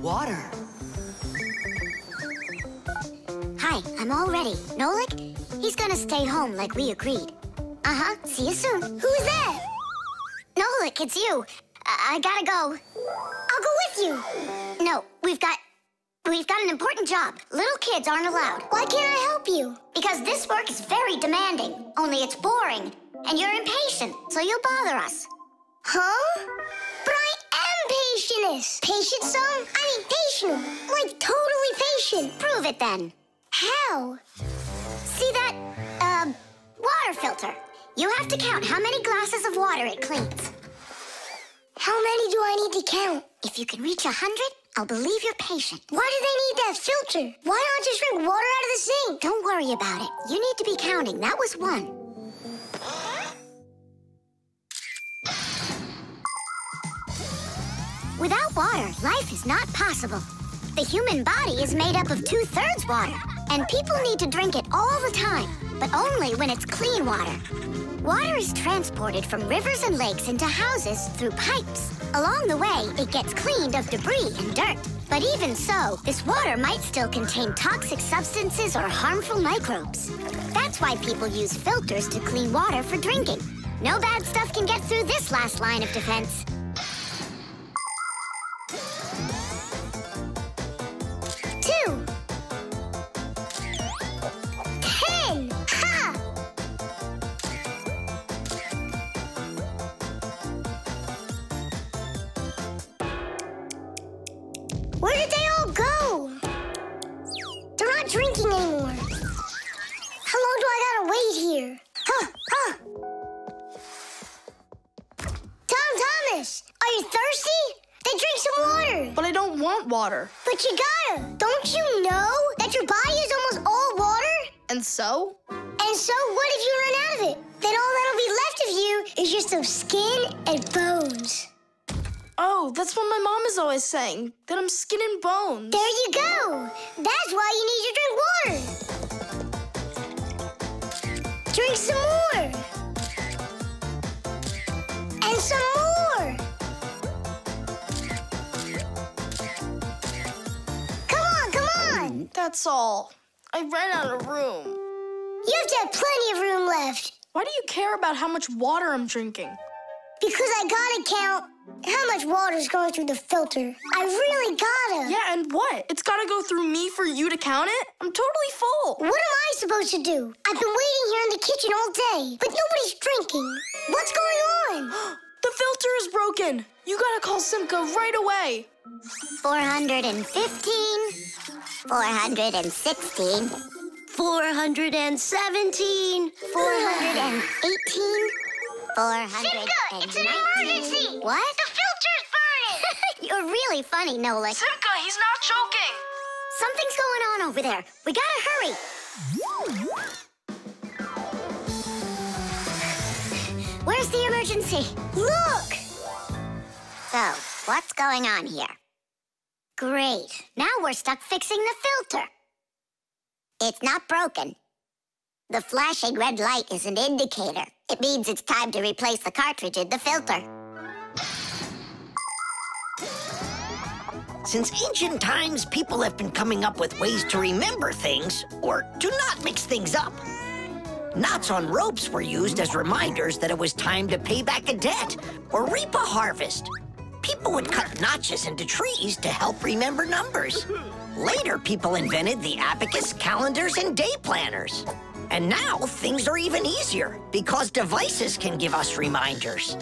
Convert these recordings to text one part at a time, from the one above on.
water. Hi, I'm all ready. Nolik, he's gonna stay home like we agreed. Uh-huh, see you soon. Who's that? Nolik, it's you. I, I gotta go. I'll go with you. No, we've got... We've got an important job. Little kids aren't allowed. Why can't I help you? Because this work is very demanding. Only it's boring. And you're impatient, so you'll bother us. Huh? I. Patient some? I mean patient. Like totally patient. Prove it then. How? See that, uh, water filter? You have to count how many glasses of water it cleans. How many do I need to count? If you can reach a hundred, I'll believe you're patient. Why do they need that filter? Why not just drink water out of the sink? Don't worry about it. You need to be counting. That was one. Without water, life is not possible. The human body is made up of two-thirds water, and people need to drink it all the time, but only when it's clean water. Water is transported from rivers and lakes into houses through pipes. Along the way, it gets cleaned of debris and dirt. But even so, this water might still contain toxic substances or harmful microbes. That's why people use filters to clean water for drinking. No bad stuff can get through this last line of defense. That's what my mom is always saying. That I'm skin and bones. There you go. That's why you need to drink water. Drink some more. And some more. Come on, come on. That's all. I ran out of room. You have to have plenty of room left. Why do you care about how much water I'm drinking? Because I gotta count how much water is going through the filter. I really gotta. Yeah, and what? It's gotta go through me for you to count it? I'm totally full. What am I supposed to do? I've been waiting here in the kitchen all day, but nobody's drinking. What's going on? The filter is broken. You gotta call Simka right away. 415, 416, 417, 418, 419. it's an emergency! What? The filter's burning! You're really funny, Nolik. Simka, he's not joking. Something's going on over there. We gotta hurry. Where's the emergency? Look! So, what's going on here? Great. Now we're stuck fixing the filter. It's not broken. The flashing red light is an indicator. It means it's time to replace the cartridge in the filter. Since ancient times, people have been coming up with ways to remember things or to not mix things up. Knots on ropes were used as reminders that it was time to pay back a debt or reap a harvest. People would cut notches into trees to help remember numbers. Later, people invented the abacus, calendars, and day planners. And now things are even easier because devices can give us reminders.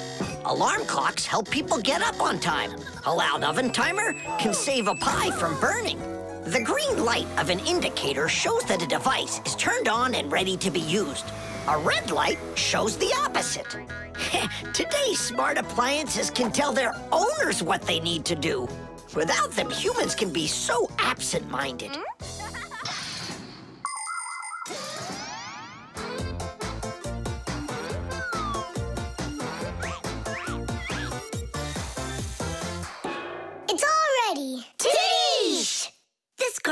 Alarm clocks help people get up on time. A loud oven timer can save a pie from burning. The green light of an indicator shows that a device is turned on and ready to be used. A red light shows the opposite. Today's smart appliances can tell their owners what they need to do. Without them, humans can be so absent-minded.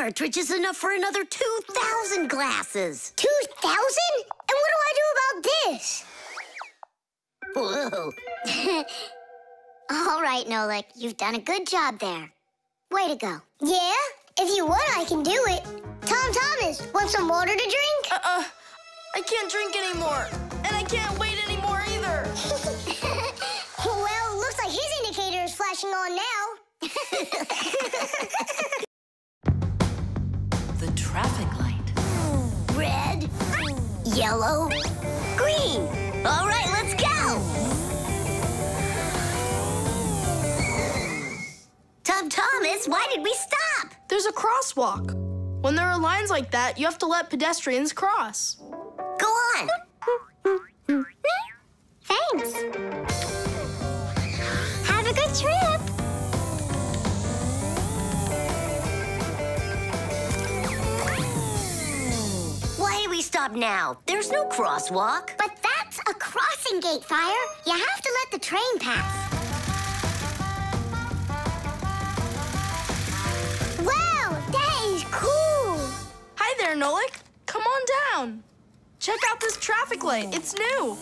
Cartridge is enough for another 2,000 glasses. 2,000? And what do I do about this? Whoa. All right, Nolik, you've done a good job there. Way to go. Yeah? If you want, I can do it. Tom Thomas, want some water to drink? Uh-uh. I can't drink anymore. And I can't wait anymore either. well, looks like his indicator is flashing on now. yellow, green. All right, let's go. Tom Thomas, why did we stop? There's a crosswalk. When there are lines like that, you have to let pedestrians cross. Go on. Thanks. Have a good trip. Stop now? There's no crosswalk. But that's a crossing gate, Fire. You have to let the train pass. Wow, that is cool. Hi there, Nolik. Come on down. Check out this traffic light. It's new.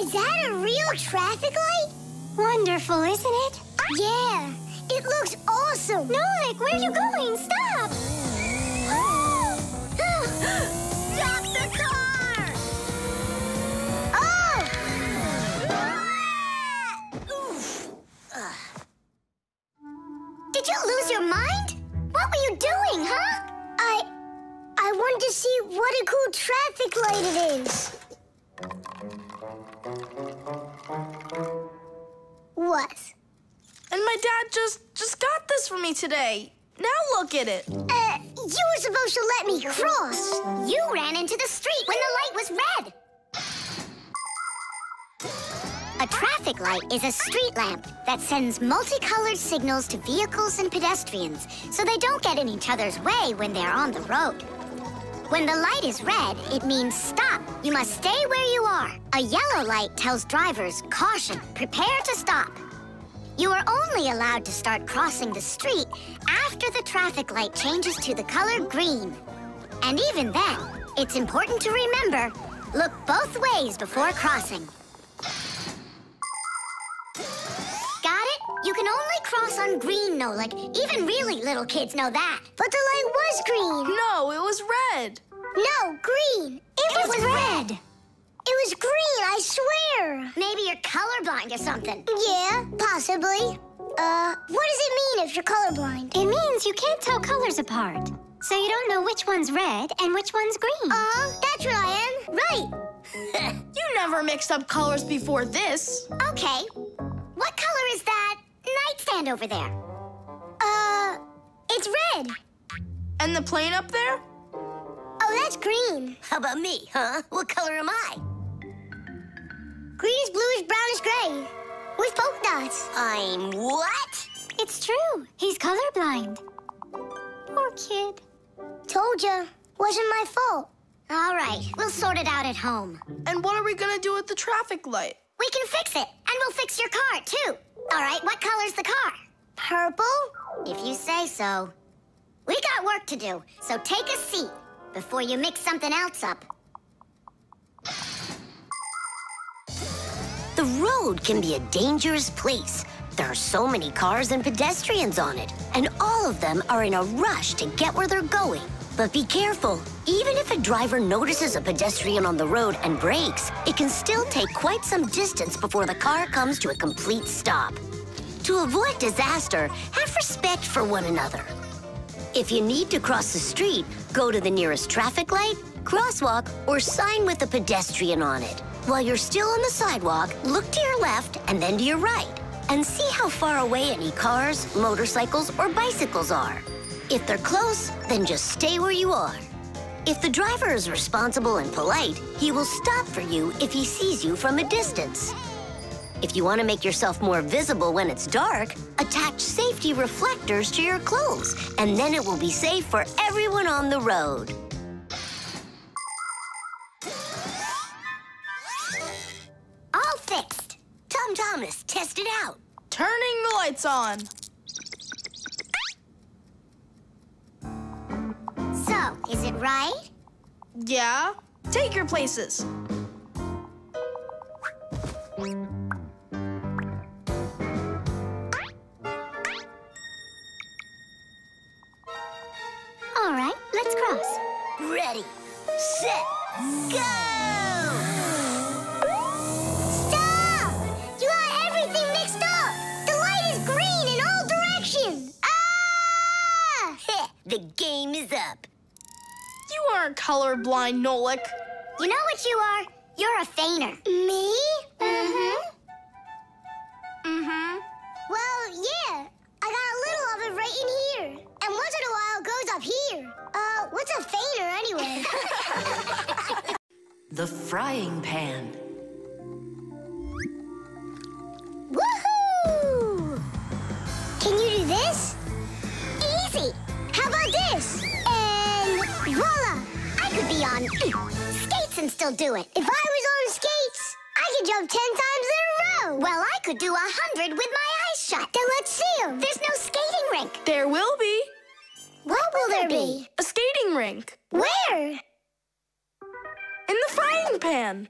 Is that a real traffic light? Wonderful, isn't it? Yeah, it looks awesome. Nolik, where are you going? Stop! Stop the car! Oh! Did you lose your mind? What were you doing, huh? I... I wanted to see what a cool traffic light it is. What? And my dad just just got this for me today. Now look at it. Uh, you were supposed to let me cross. You ran into the street when the light was red. A traffic light is a street lamp that sends multicolored signals to vehicles and pedestrians so they don't get in each other's way when they're on the road. When the light is red, it means stop. You must stay where you are. A yellow light tells drivers, caution, prepare to stop. You are only allowed to start crossing the street after the traffic light changes to the color green. And even then, it's important to remember, look both ways before crossing. Got it? You can only cross on green, Nolik. Even really little kids know that. But the light was green. No, it was red. No, green. It, was, red. It was green, I swear. Maybe you're colorblind or something. Yeah, possibly. Uh, what does it mean if you're colorblind? It means you can't tell colors apart. So you don't know which one's red and which one's green. Uh-huh, that's what I am. Right. You never mixed up colors before this. Okay. What color is that nightstand over there? Uh, it's red. And the plane up there? Oh, that's green. How about me, huh? What color am I? Greenish, bluish, brownish, gray. With polka dots. I'm what? It's true. He's colorblind. Poor kid. Told ya. Wasn't my fault. All right, we'll sort it out at home. And what are we gonna do with the traffic light? We can fix it, and we'll fix your car, too. All right, what color's the car? Purple? If you say so. We got work to do, so take a seat before you mix something else up. Road can be a dangerous place. There are so many cars and pedestrians on it, and all of them are in a rush to get where they're going. But be careful. Even if a driver notices a pedestrian on the road and brakes, it can still take quite some distance before the car comes to a complete stop. To avoid disaster, have respect for one another. If you need to cross the street, go to the nearest traffic light, crosswalk, or sign with a pedestrian on it. While you're still on the sidewalk, look to your left and then to your right, and see how far away any cars, motorcycles, or bicycles are. If they're close, then just stay where you are. If the driver is responsible and polite, he will stop for you if he sees you from a distance. If you want to make yourself more visible when it's dark, attach safety reflectors to your clothes, and then it will be safe for everyone on the road. Tom Thomas, test it out. Turning the lights on. So, is it right? Yeah. Take your places. All right, let's cross. Ready, set, go! The game is up. You aren't colorblind, Nolik. You know what you are? You're a fainter. Me? Mm-hmm. Mm-hmm. Well, yeah. I got a little of it right in here. And once in a while it goes up here. Uh, what's a fainter anyway? The frying pan. Woohoo! Can you do this? Easy! How about this? And voila! I could be on skates and still do it. If I was on skates, I could jump ten times in a row. Well, I could do a hundred with my eyes shut. Then let's see 'em. There's no skating rink. There will be What will there be? a skating rink Where? in the frying pan.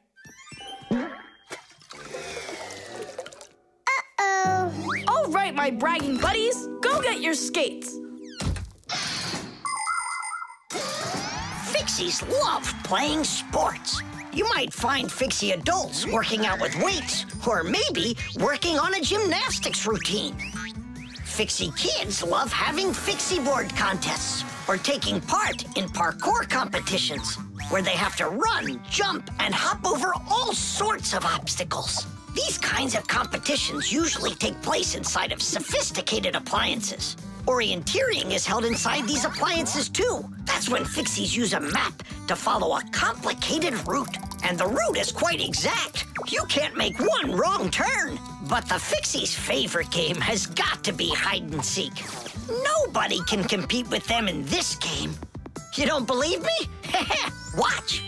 Uh-oh. All right, my bragging buddies, go get your skates. Fixies love playing sports. You might find Fixie adults working out with weights, or maybe working on a gymnastics routine. Fixie kids love having Fixie board contests, or taking part in parkour competitions, where they have to run, jump, and hop over all sorts of obstacles. These kinds of competitions usually take place inside of sophisticated appliances. Orienteering is held inside these appliances too. That's when Fixies use a map to follow a complicated route. And the route is quite exact. You can't make one wrong turn. But the Fixies' favorite game has got to be hide and seek. Nobody can compete with them in this game. You don't believe me? Watch.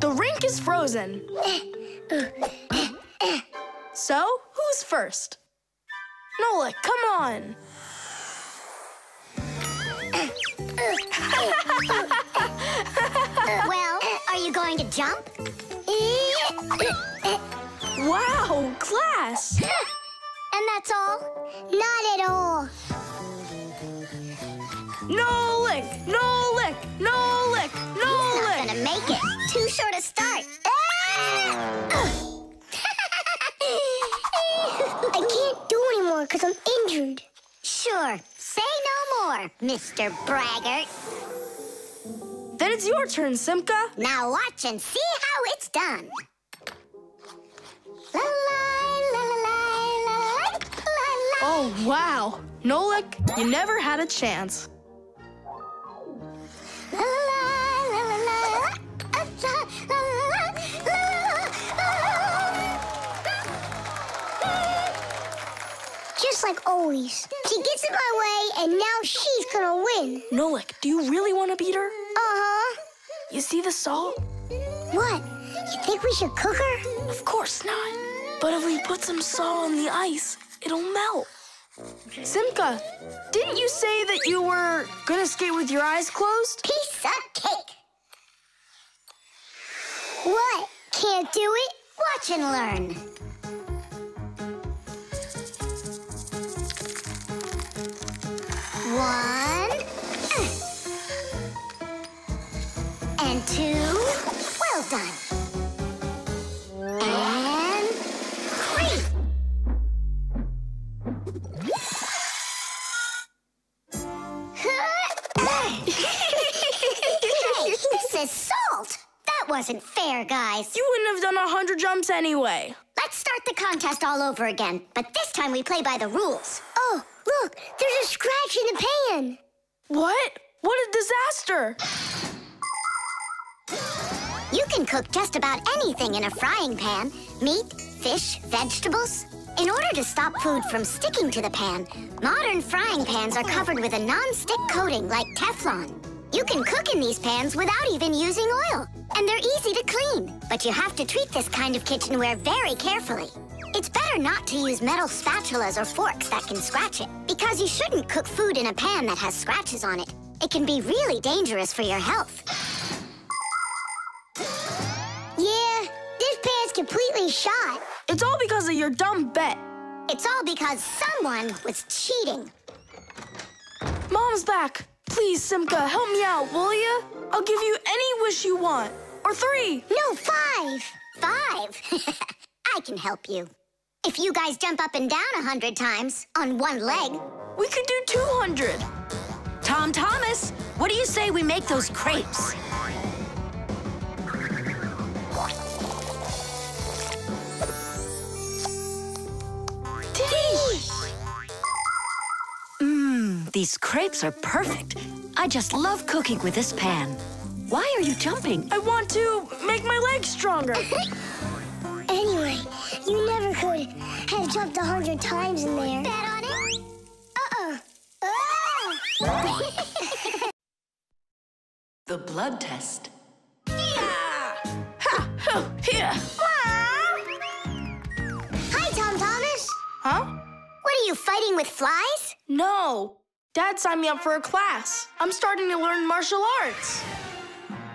The rink is frozen. So, who's first? Nolik, come on. Well, are you going to jump? Wow, class. And that's all? Not at all. Nolik, no lick, Nolik, no Not lick. gonna make it. Too short a start. Ah! Anymore because I'm injured. Sure. Say no more, Mr. Braggart. Then it's your turn, Simka. Now watch and see how it's done. La la la la la la la la. Oh, wow. Nolik, you never had a chance. Just like always. She gets in my way, and now she's gonna win. Nolik, do you really want to beat her? Uh-huh. You see the salt? What? You think we should cook her? Of course not. But if we put some salt on the ice, it'll melt. Simka, didn't you say that you were gonna skate with your eyes closed? Piece of cake. What? Can't do it? Watch and learn. One. And two. Well done. And three. hey, this is. That wasn't fair, guys. You wouldn't have done a hundred jumps anyway. Let's start the contest all over again, but this time we play by the rules. Oh, look, there's a scratch in the pan. What? What a disaster! You can cook just about anything in a frying pan meat, fish, vegetables. In order to stop food from sticking to the pan, modern frying pans are covered with a non-stick coating like Teflon. You can cook in these pans without even using oil, and they're easy to clean. But you have to treat this kind of kitchenware very carefully. It's better not to use metal spatulas or forks that can scratch it, because you shouldn't cook food in a pan that has scratches on it. It can be really dangerous for your health. Yeah, this pan's completely shot. It's all because of your dumb bet. It's all because someone was cheating. Mom's back. Please, Simka, help me out, will you? I'll give you any wish you want. Or three. No, five. Five? I can help you. If you guys jump up and down a hundred times on one leg, We could do 200. Tom Thomas, what do you say we make those crepes? These crepes are perfect. I just love cooking with this pan. Why are you jumping? I want to make my legs stronger. Anyway, you never could have jumped a hundred times in there. Bet on it? Uh-uh. Ah! The blood test. Yeah! ha! Ho! Here! Hi, Tom Thomas. Huh? What are you fighting with flies? No. Dad signed me up for a class. I'm starting to learn martial arts.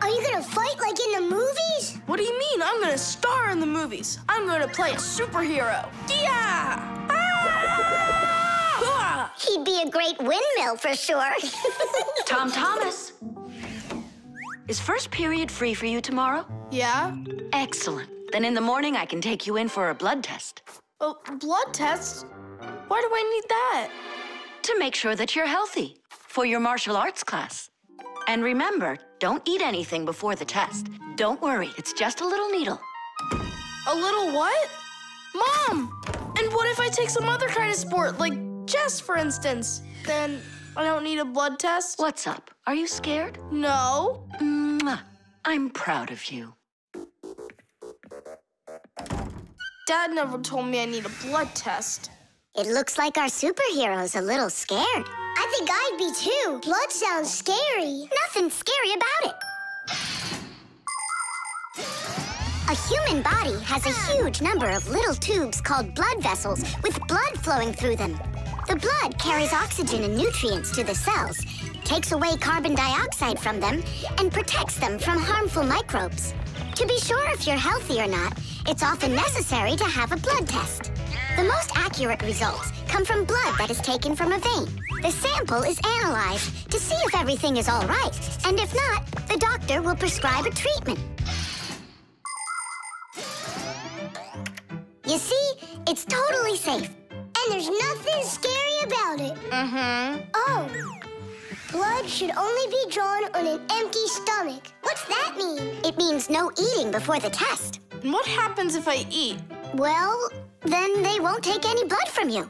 Are you gonna fight like in the movies? What do you mean? I'm gonna star in the movies. I'm gonna play a superhero. Yeah! Ah! He'd be a great windmill for sure. Tom Thomas. Is first period free for you tomorrow? Yeah? Excellent. Then in the morning I can take you in for a blood test Oh, blood test? Why do I need that? To make sure that you're healthy for your martial arts class. And remember, don't eat anything before the test. Don't worry, it's just a little needle. A little what? Mom! And what if I take some other kind of sport, like chess, for instance? Then I don't need a blood test? What's up? Are you scared? No. Mwah. I'm proud of you. Dad never told me I need a blood test. It looks like our superhero's a little scared. I think I'd be too. Blood sounds scary. Nothing scary about it. A human body has a huge number of little tubes called blood vessels with blood flowing through them. The blood carries oxygen and nutrients to the cells, takes away carbon dioxide from them, and protects them from harmful microbes. To be sure if you're healthy or not, it's often necessary to have a blood test. The most accurate results come from blood that is taken from a vein. The sample is analyzed to see if everything is all right, and if not, the doctor will prescribe a treatment. You see, it's totally safe. And there's nothing scary about it. Mm-hmm. Oh. Blood should only be drawn on an empty stomach. What's that mean? It means no eating before the test. And what happens if I eat? Well, then they won't take any blood from you.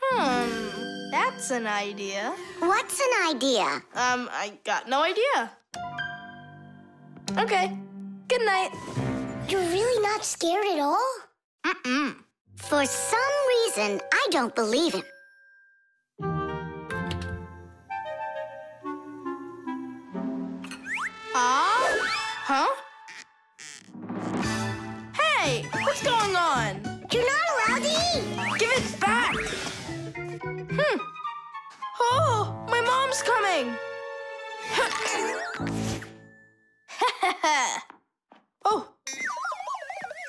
Hmm, that's an idea. What's an idea? Um, I got no idea. Okay, good night. You're really not scared at all? Mm-mm. For some reason, I don't believe him. Ah? Huh? Hmm. Oh, my mom's coming! oh,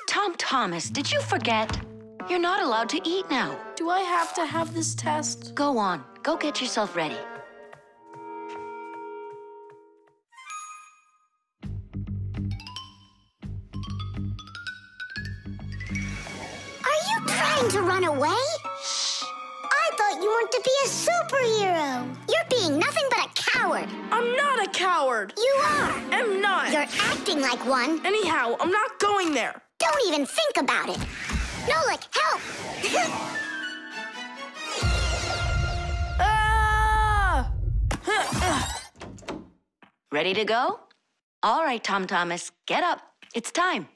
Tom Thomas, did you forget? You're not allowed to eat now. do I have to have this test? Go on, go get yourself ready. Are you trying to run away? I thought you wanted to be a superhero. You're being nothing but a coward. I'm not a coward. You are. I'm not. You're acting like one. Anyhow, I'm not going there. Don't even think about it. Nolik, help! Ah! Ready to go? All right, Tom Thomas, get up. It's time.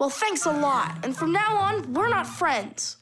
Well, thanks a lot. And from now on, we're not friends.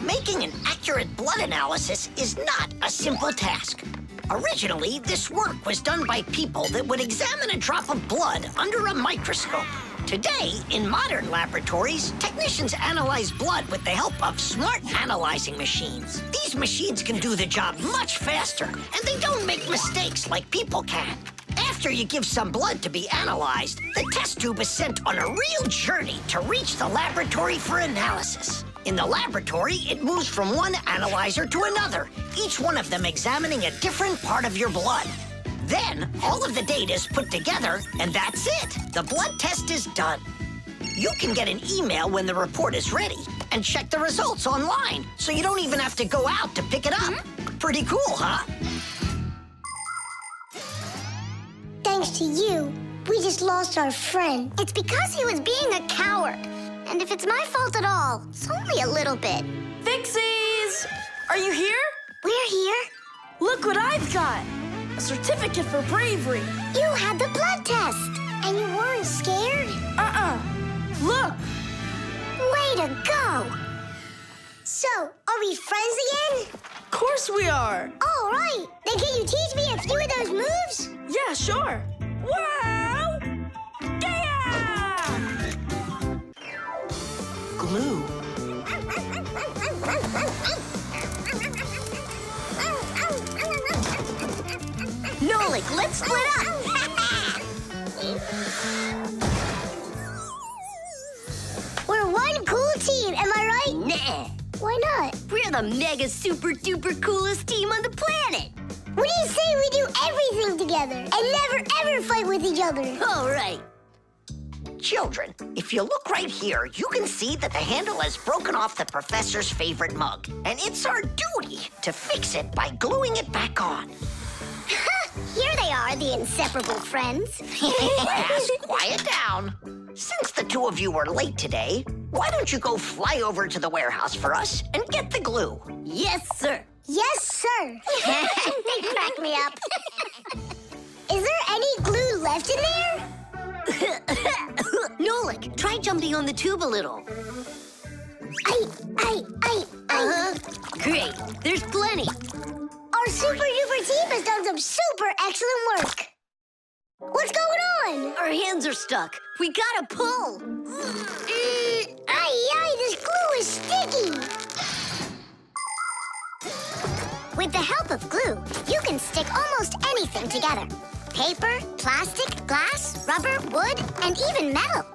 Making an accurate blood analysis is not a simple task. Originally, this work was done by people that would examine a drop of blood under a microscope. Today, in modern laboratories, technicians analyze blood with the help of smart analyzing machines. These machines can do the job much faster, and they don't make mistakes like people can. After you give some blood to be analyzed, the test tube is sent on a real journey to reach the laboratory for analysis. In the laboratory, it moves from one analyzer to another, each one of them examining a different part of your blood. Then, all of the data is put together, and that's it. The blood test is done. You can get an email when the report is ready and check the results online, so you don't even have to go out to pick it up. Pretty cool, huh? Thanks to you, we just lost our friend. It's because he was being a coward. And if it's my fault at all, it's only a little bit. Fixies! Are you here? We're here. Look what I've got! A certificate for bravery. You had the blood test. And you weren't scared? Uh-uh. Look! Way to go! So, are we friends again? Of course we are. All right. Then can you teach me a few of those moves? Yeah, sure. Wow! Yeah! Glue. Nolik, let's split up. We're one cool team, am I right? Nah, Why not? we're the mega super duper coolest team on the planet. What do you say we do everything together and never ever fight with each other? All right. Children, if you look right here, you can see that the handle has broken off the professor's favorite mug. And it's our duty to fix it by gluing it back on. Here they are, the inseparable friends. Yes, quiet down. Since the two of you were late today, why don't you go fly over to the warehouse for us and get the glue? Yes, sir. Yes, sir. they crack me up. Is there any glue left in there? Nolik, try jumping on the tube a little. I, I, I, I. Uh-huh. Great. There's plenty. Our super duper team has done some super excellent work. What's going on? Our hands are stuck. We gotta pull. Mm, aye, aye, this glue is sticky. With the help of glue, you can stick almost anything together. Paper, plastic, glass, rubber, wood, and even metal.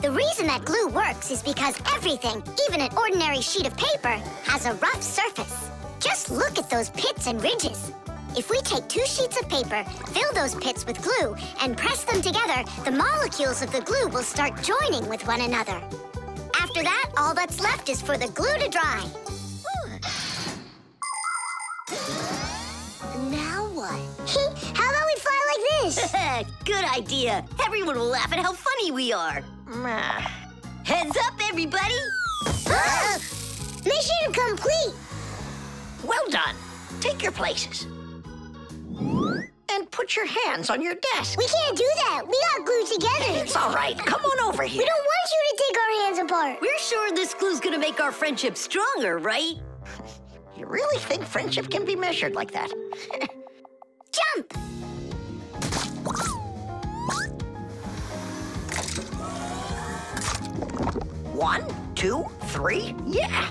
The reason that glue works is because everything, even an ordinary sheet of paper, has a rough surface. Just look at those pits and ridges. If we take two sheets of paper, fill those pits with glue, and press them together, the molecules of the glue will start joining with one another. After that, all that's left is for the glue to dry. Now what? How about we fly like this? Good idea. Everyone will laugh at how funny we are. Heads up, everybody. Mission complete! Well done. Take your places. And put your hands on your desk. We can't do that. We got glued together. It's all right. Come on over here. We don't want you to take our hands apart. We're sure this glue's gonna make our friendship stronger, right? You really think friendship can be measured like that? Jump! One, two, three, yeah.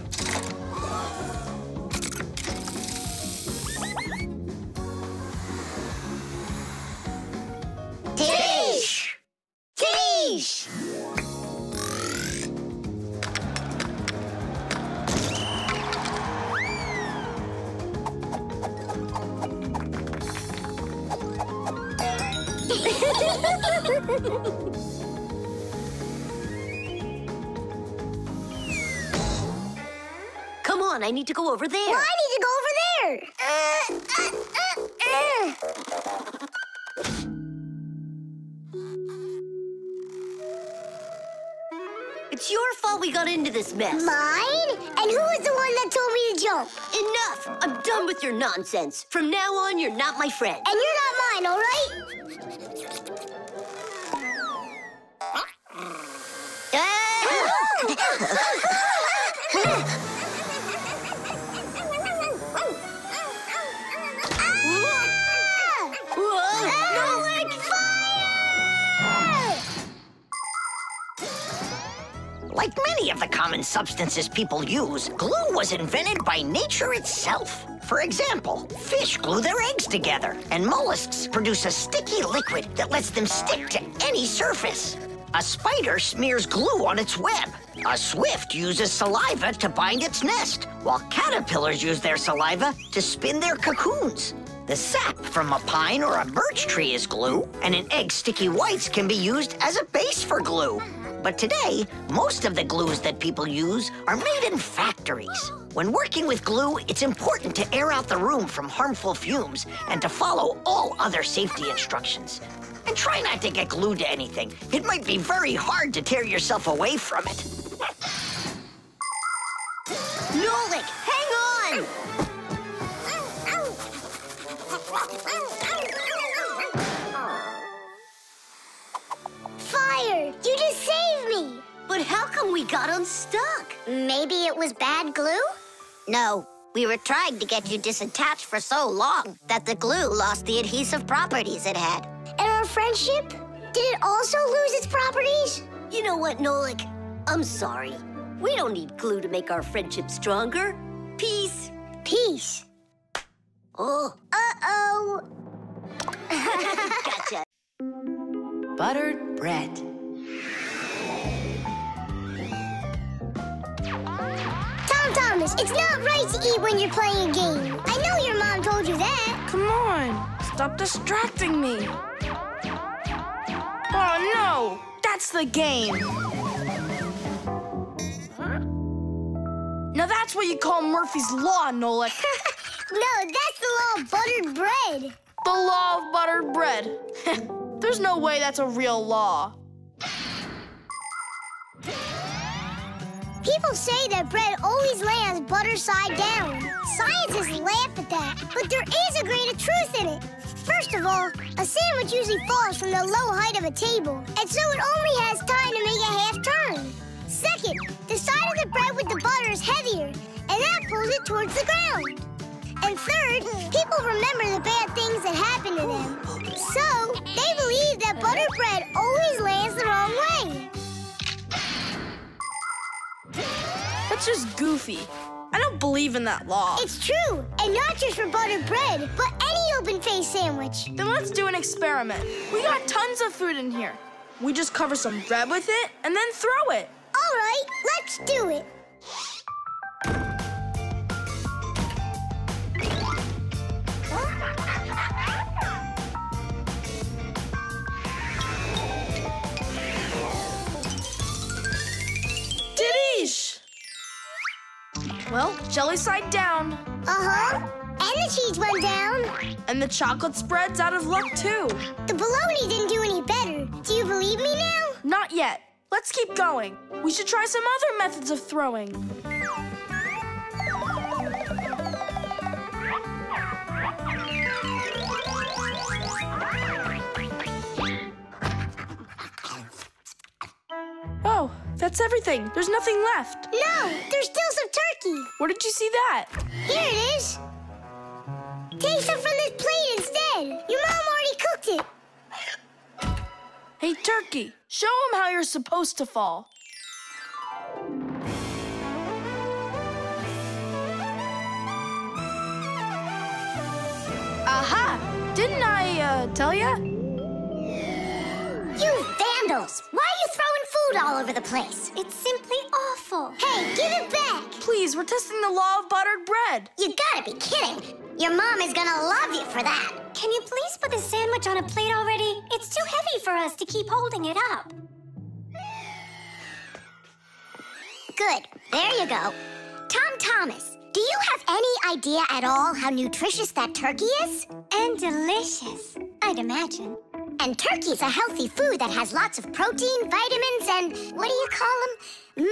Nonsense. From now on, you're not my friend. And you're not mine, all right? Like many of the common substances people use, glue was invented by nature itself. For example, fish glue their eggs together, and mollusks produce a sticky liquid that lets them stick to any surface. A spider smears glue on its web. A swift uses saliva to bind its nest, while caterpillars use their saliva to spin their cocoons. The sap from a pine or a birch tree is glue, and an egg's sticky whites can be used as a base for glue. But today, most of the glues that people use are made in factories. When working with glue, it's important to air out the room from harmful fumes and to follow all other safety instructions. And try not to get glued to anything. It might be very hard to tear yourself away from it. Nolik, hang on! me! But how come we got unstuck? Maybe it was bad glue? No, we were trying to get you disattached for so long that the glue lost the adhesive properties it had. And our friendship? Did it also lose its properties? You know what, Nolik? I'm sorry. We don't need glue to make our friendship stronger. Peace. Peace. Oh, Uh-oh. gotcha. Buttered bread. Thomas, it's not right to eat when you're playing a game. I know your mom told you that. Come on, stop distracting me. Oh no, that's the game. Now that's what you call Murphy's Law, Nolik. No, that's the law of buttered bread. The law of buttered bread. There's no way that's a real law. People say that bread always lands butter side down. Scientists laugh at that, but there is a grain of truth in it. First of all, a sandwich usually falls from the low height of a table, and so it only has time to make a half turn. Second, the side of the bread with the butter is heavier, and that pulls it towards the ground. And third, people remember the bad things that happen to them. So, they believe that butter bread always lands the wrong way. That's just goofy. I don't believe in that law. It's true, and not just for buttered bread, but any open-faced sandwich. Then let's do an experiment. We got tons of food in here. We just cover some bread with it and then throw it. All right, let's do it. Well, jelly side down. Uh-huh. And the cheese went down. And the chocolate spread's out of luck too. The bologna didn't do any better. Do you believe me now? Not yet. Let's keep going. We should try some other methods of throwing. That's everything. There's nothing left. No, there's still some turkey. Where did you see that? Here it is. Take some from this plate instead. Your mom already cooked it. Hey, Turkey, show him how you're supposed to fall. Aha! Didn't I, uh, tell ya? You vandals! Why are you throwing food all over the place? It's simply awful. Hey, give it back! Please, we're testing the law of buttered bread. You gotta be kidding. Your mom is gonna love you for that. Can you please put the sandwich on a plate already? It's too heavy for us to keep holding it up. Good. There you go. Tom Thomas, do you have any idea at all how nutritious that turkey is? And delicious, I'd imagine. And turkey's a healthy food that has lots of protein, vitamins, and what do you call them?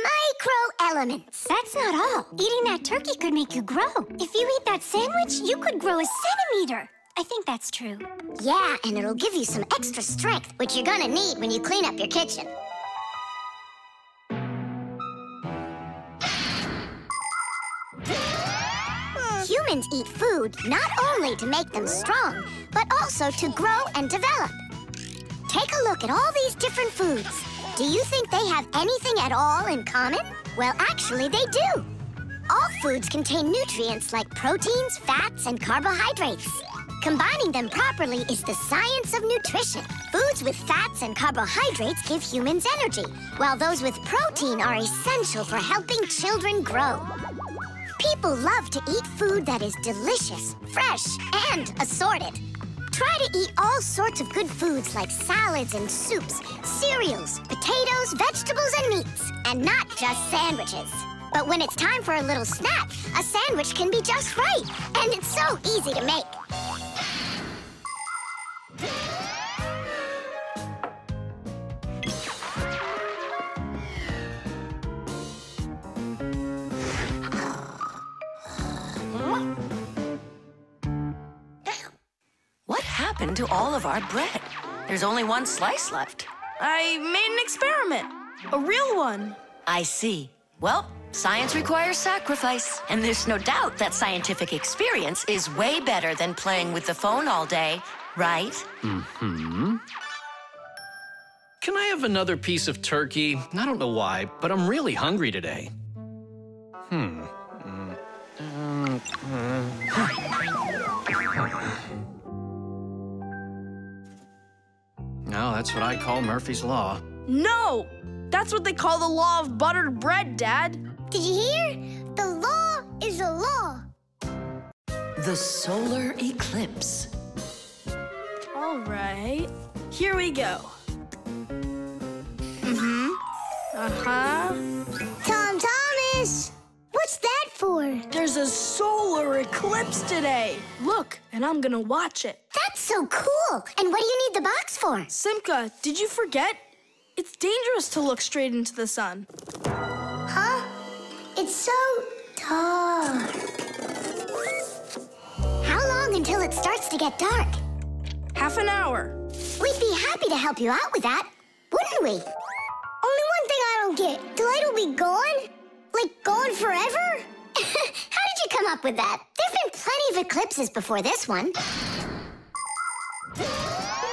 Microelements. That's not all. Eating that turkey could make you grow. If you eat that sandwich, you could grow a centimeter. I think that's true. Yeah, and it'll give you some extra strength, which you're gonna need when you clean up your kitchen. Humans eat food not only to make them strong, but also to grow and develop. Take a look at all these different foods. Do you think they have anything at all in common? Well, actually, they do. All foods contain nutrients like proteins, fats, and carbohydrates. Combining them properly is the science of nutrition. Foods with fats and carbohydrates give humans energy, while those with protein are essential for helping children grow. People love to eat food that is delicious, fresh, and assorted. Try to eat all sorts of good foods like salads and soups, cereals, potatoes, vegetables, and meats, and not just sandwiches. But when it's time for a little snack, a sandwich can be just right, and it's so easy to make. Happened to all of our bread? There's only one slice left. I made an experiment. A real one. I see. Well, science requires sacrifice, and there's no doubt that scientific experience is way better than playing with the phone all day, right? Hmm. Can I have another piece of turkey? I don't know why, but I'm really hungry today. Hmm. Mm, mm, No, that's what I call Murphy's Law. No! That's what they call the law of buttered bread, Dad. Did you hear? The law is a law. The solar eclipse. All right. Here we go. Mm-hmm. Uh-huh. For? There's a solar eclipse today. Look, and I'm gonna watch it. That's so cool. And what do you need the box for? Simka, did you forget? It's dangerous to look straight into the sun. Huh? It's so dark. How long until it starts to get dark? Half an hour. We'd be happy to help you out with that, wouldn't we? Only one thing I don't get. The light will be gone? Like gone forever? How did you come up with that? There've been plenty of eclipses before this one.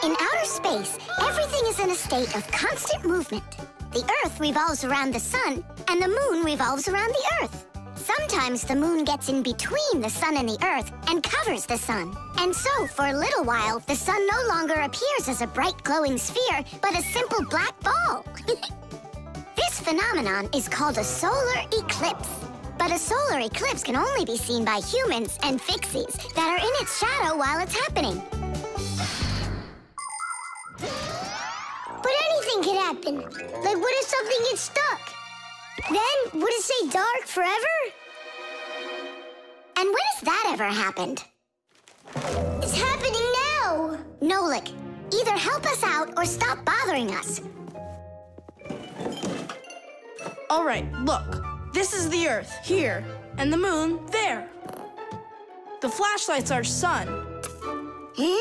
In outer space, everything is in a state of constant movement. The Earth revolves around the Sun, and the Moon revolves around the Earth. Sometimes the Moon gets in between the Sun and the Earth and covers the Sun. And so, for a little while, the Sun no longer appears as a bright glowing sphere, but a simple black ball. this phenomenon is called a solar eclipse. But a solar eclipse can only be seen by humans and fixies that are in its shadow while it's happening. But anything could happen. Like, what if something gets stuck? Then, would it stay dark forever? And when has that ever happened? It's happening now! Nolik, either help us out or stop bothering us. All right, look. This is the Earth, here, and the moon, there. The flashlight's our sun. You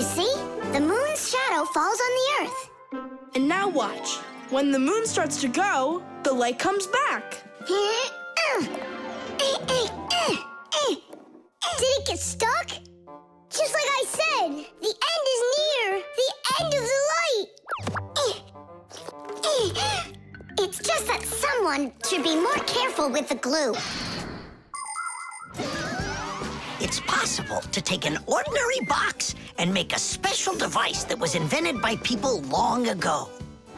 see? The moon's shadow falls on the Earth. And now watch. When the moon starts to go, the light comes back. Did it get stuck? Just like I said, the end is near. The end of the light. It's just that someone should be more careful with the glue. It's possible to take an ordinary box and make a special device that was invented by people long ago.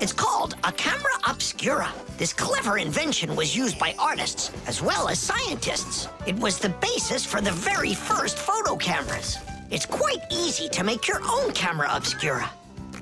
It's called a camera obscura. This clever invention was used by artists as well as scientists. It was the basis for the very first photo cameras. It's quite easy to make your own camera obscura.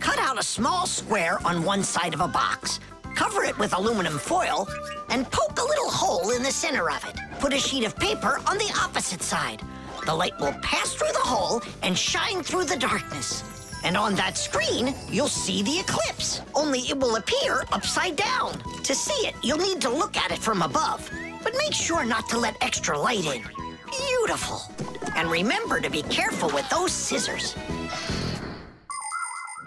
Cut out a small square on one side of a box, cover it with aluminum foil, and poke a little hole in the center of it. Put a sheet of paper on the opposite side. The light will pass through the hole and shine through the darkness. And on that screen, you'll see the eclipse, only it will appear upside down. To see it, you'll need to look at it from above, but make sure not to let extra light in. Beautiful. And remember to be careful with those scissors.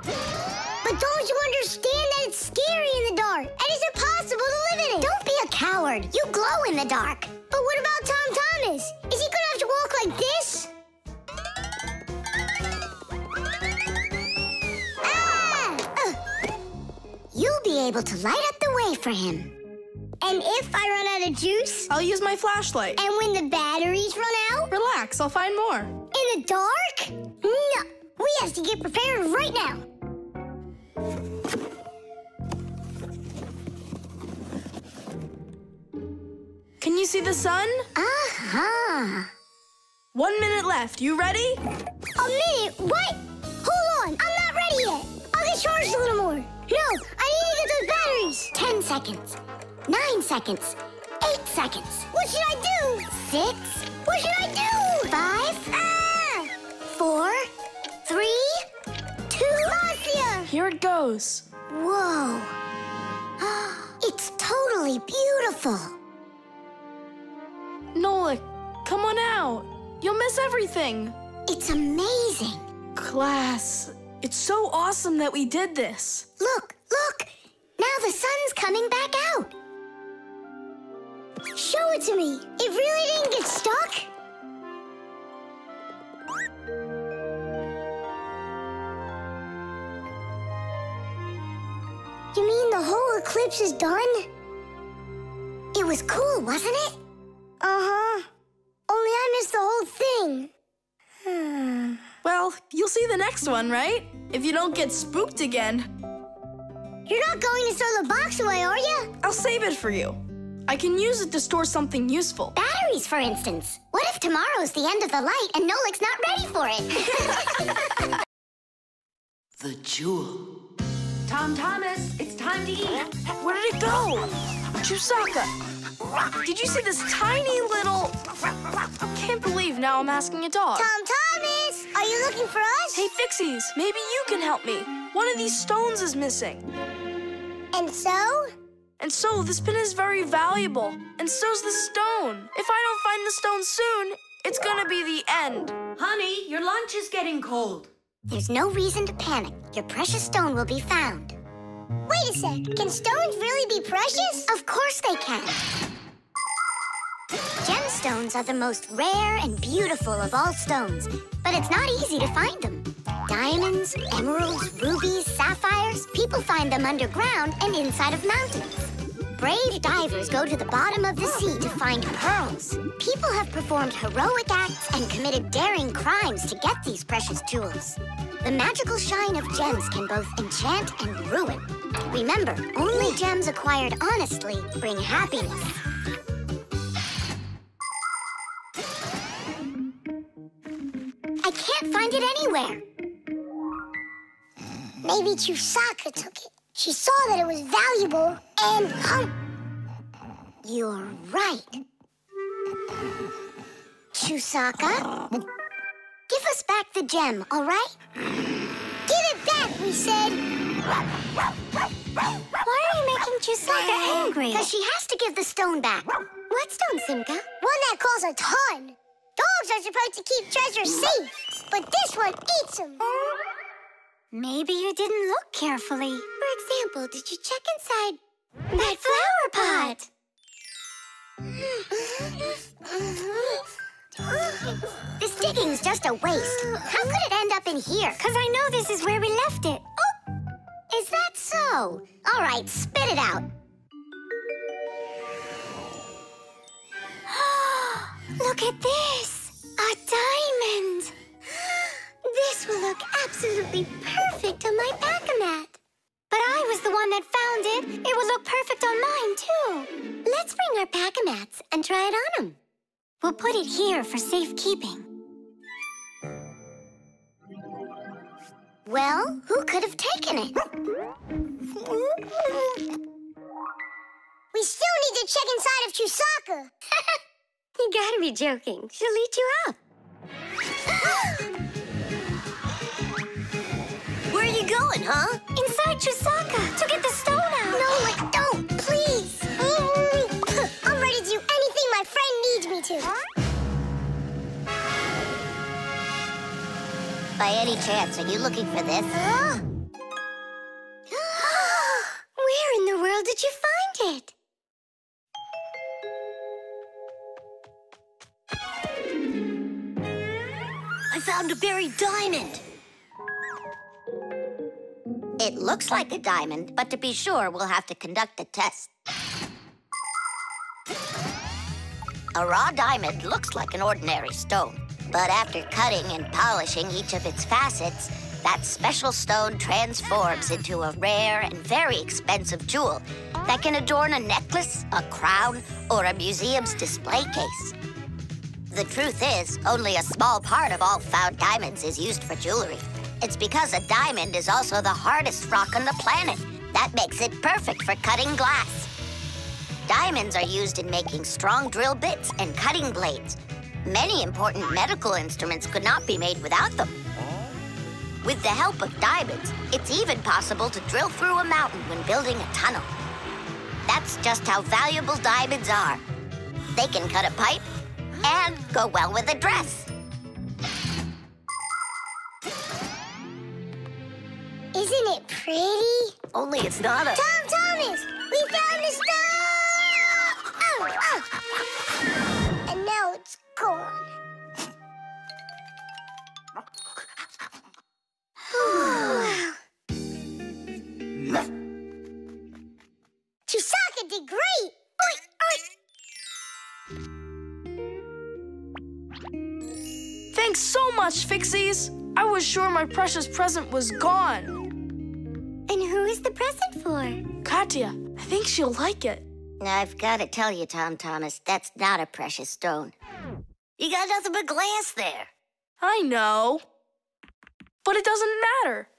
But don't you understand that it's scary in the dark? And it's impossible to live in it? Don't be a coward. You glow in the dark. But what about Tom Thomas? Is he gonna have to walk like this? Ah! Ugh. You able to light up the way for him. And if I run out of juice? I'll use my flashlight. And when the batteries run out? Relax, I'll find more. In the dark? No. We have to get prepared right now. Can you see the sun? Uh-huh. One minute left. You ready? A minute? What? Hold on. I'm not ready yet. I'll get charged a little more. No, I need to get those batteries. Ten seconds. Nine seconds. Eight seconds. What should I do? Six. What should I do? Five. Ah! Four. Three. Two. Marcia! Here it goes. Whoa. It's totally beautiful. Nolik, come on out. You'll miss everything. It's amazing. Class, it's so awesome that we did this. Look, look. Now the sun's coming back out. Show it to me. It really didn't get stuck? You mean the whole eclipse is done? It was cool, wasn't it? Uh-huh. Only I missed the whole thing. Well, you'll see the next one, right? If you don't get spooked again, You're not going to throw the box away, are you? I'll save it for you. I can use it to store something useful. Batteries, for instance. What if tomorrow's the end of the light and Nolik's not ready for it? The jewel. Tom Thomas, it's time to eat. Where did it go? Chusaka, did you see this tiny little... Can't believe now I'm asking a dog. Tom Thomas, are you looking for us? Hey, Fixies, maybe you can help me. One of these stones is missing. And so? And so this pin is very valuable, and so's the stone. If I don't find the stone soon, it's gonna be the end. Honey, your lunch is getting cold. There's no reason to panic. Your precious stone will be found. Wait a sec. Can stones really be precious? Of course they can. Gemstones are the most rare and beautiful of all stones, but it's not easy to find them. Diamonds, emeralds, rubies, sapphires, people find them underground and inside of mountains. Brave divers go to the bottom of the sea to find pearls. People have performed heroic acts and committed daring crimes to get these precious jewels. The magical shine of gems can both enchant and ruin. Remember, only gems acquired honestly bring happiness. Find it anywhere. Maybe Chusaka took it. She saw that it was valuable and hum. You're right. Chusaka? Give us back the gem, all right? Give it back, we said. Why are you making Chusaka angry? Because she has to give the stone back. What stone, Simka? One that costs a ton. Dogs are supposed to keep treasure safe, but this one eats them. Maybe you didn't look carefully. For example, did you check inside that flower pot? this digging's just a waste. How could it end up in here? Because I know this is where we left it. Oh, is that so? All right, spit it out. Look at this! A diamond! This will look absolutely perfect on my back-a-mat. But I was the one that found it. It will look perfect on mine, too. Let's bring our back-a-mats and try it on them. We'll put it here for safekeeping. Well, who could have taken it? We still need to check inside of Chusaka. You gotta be joking. She'll eat you up. going, huh? Inside Chusaka to get the stone out. No, like, don't, please. I'm ready to do anything my friend needs me to. By any chance, are you looking for this? Huh? Where in the world did you find it? I found a buried diamond. It looks like a diamond, but to be sure, we'll have to conduct a test. A raw diamond looks like an ordinary stone, but after cutting and polishing each of its facets, that special stone transforms into a rare and very expensive jewel that can adorn a necklace, a crown, or a museum's display case. The truth is, only a small part of all found diamonds is used for jewelry. It's because a diamond is also the hardest rock on the planet. That makes it perfect for cutting glass. Diamonds are used in making strong drill bits and cutting blades. Many important medical instruments could not be made without them. With the help of diamonds, it's even possible to drill through a mountain when building a tunnel. That's just how valuable diamonds are. They can cut a pipe and go well with a dress. Isn't it pretty? Only it's not a... Tom Thomas, we found the star! Oh, oh. And now it's gone. Chusaka did great! Oink, oink. Thanks so much, Fixies. I was sure my precious present was gone. And who is the present for? Katya, I think she'll like it. I've got to tell you, Tom Thomas, that's not a precious stone. You got nothing but glass there. I know. But it doesn't matter.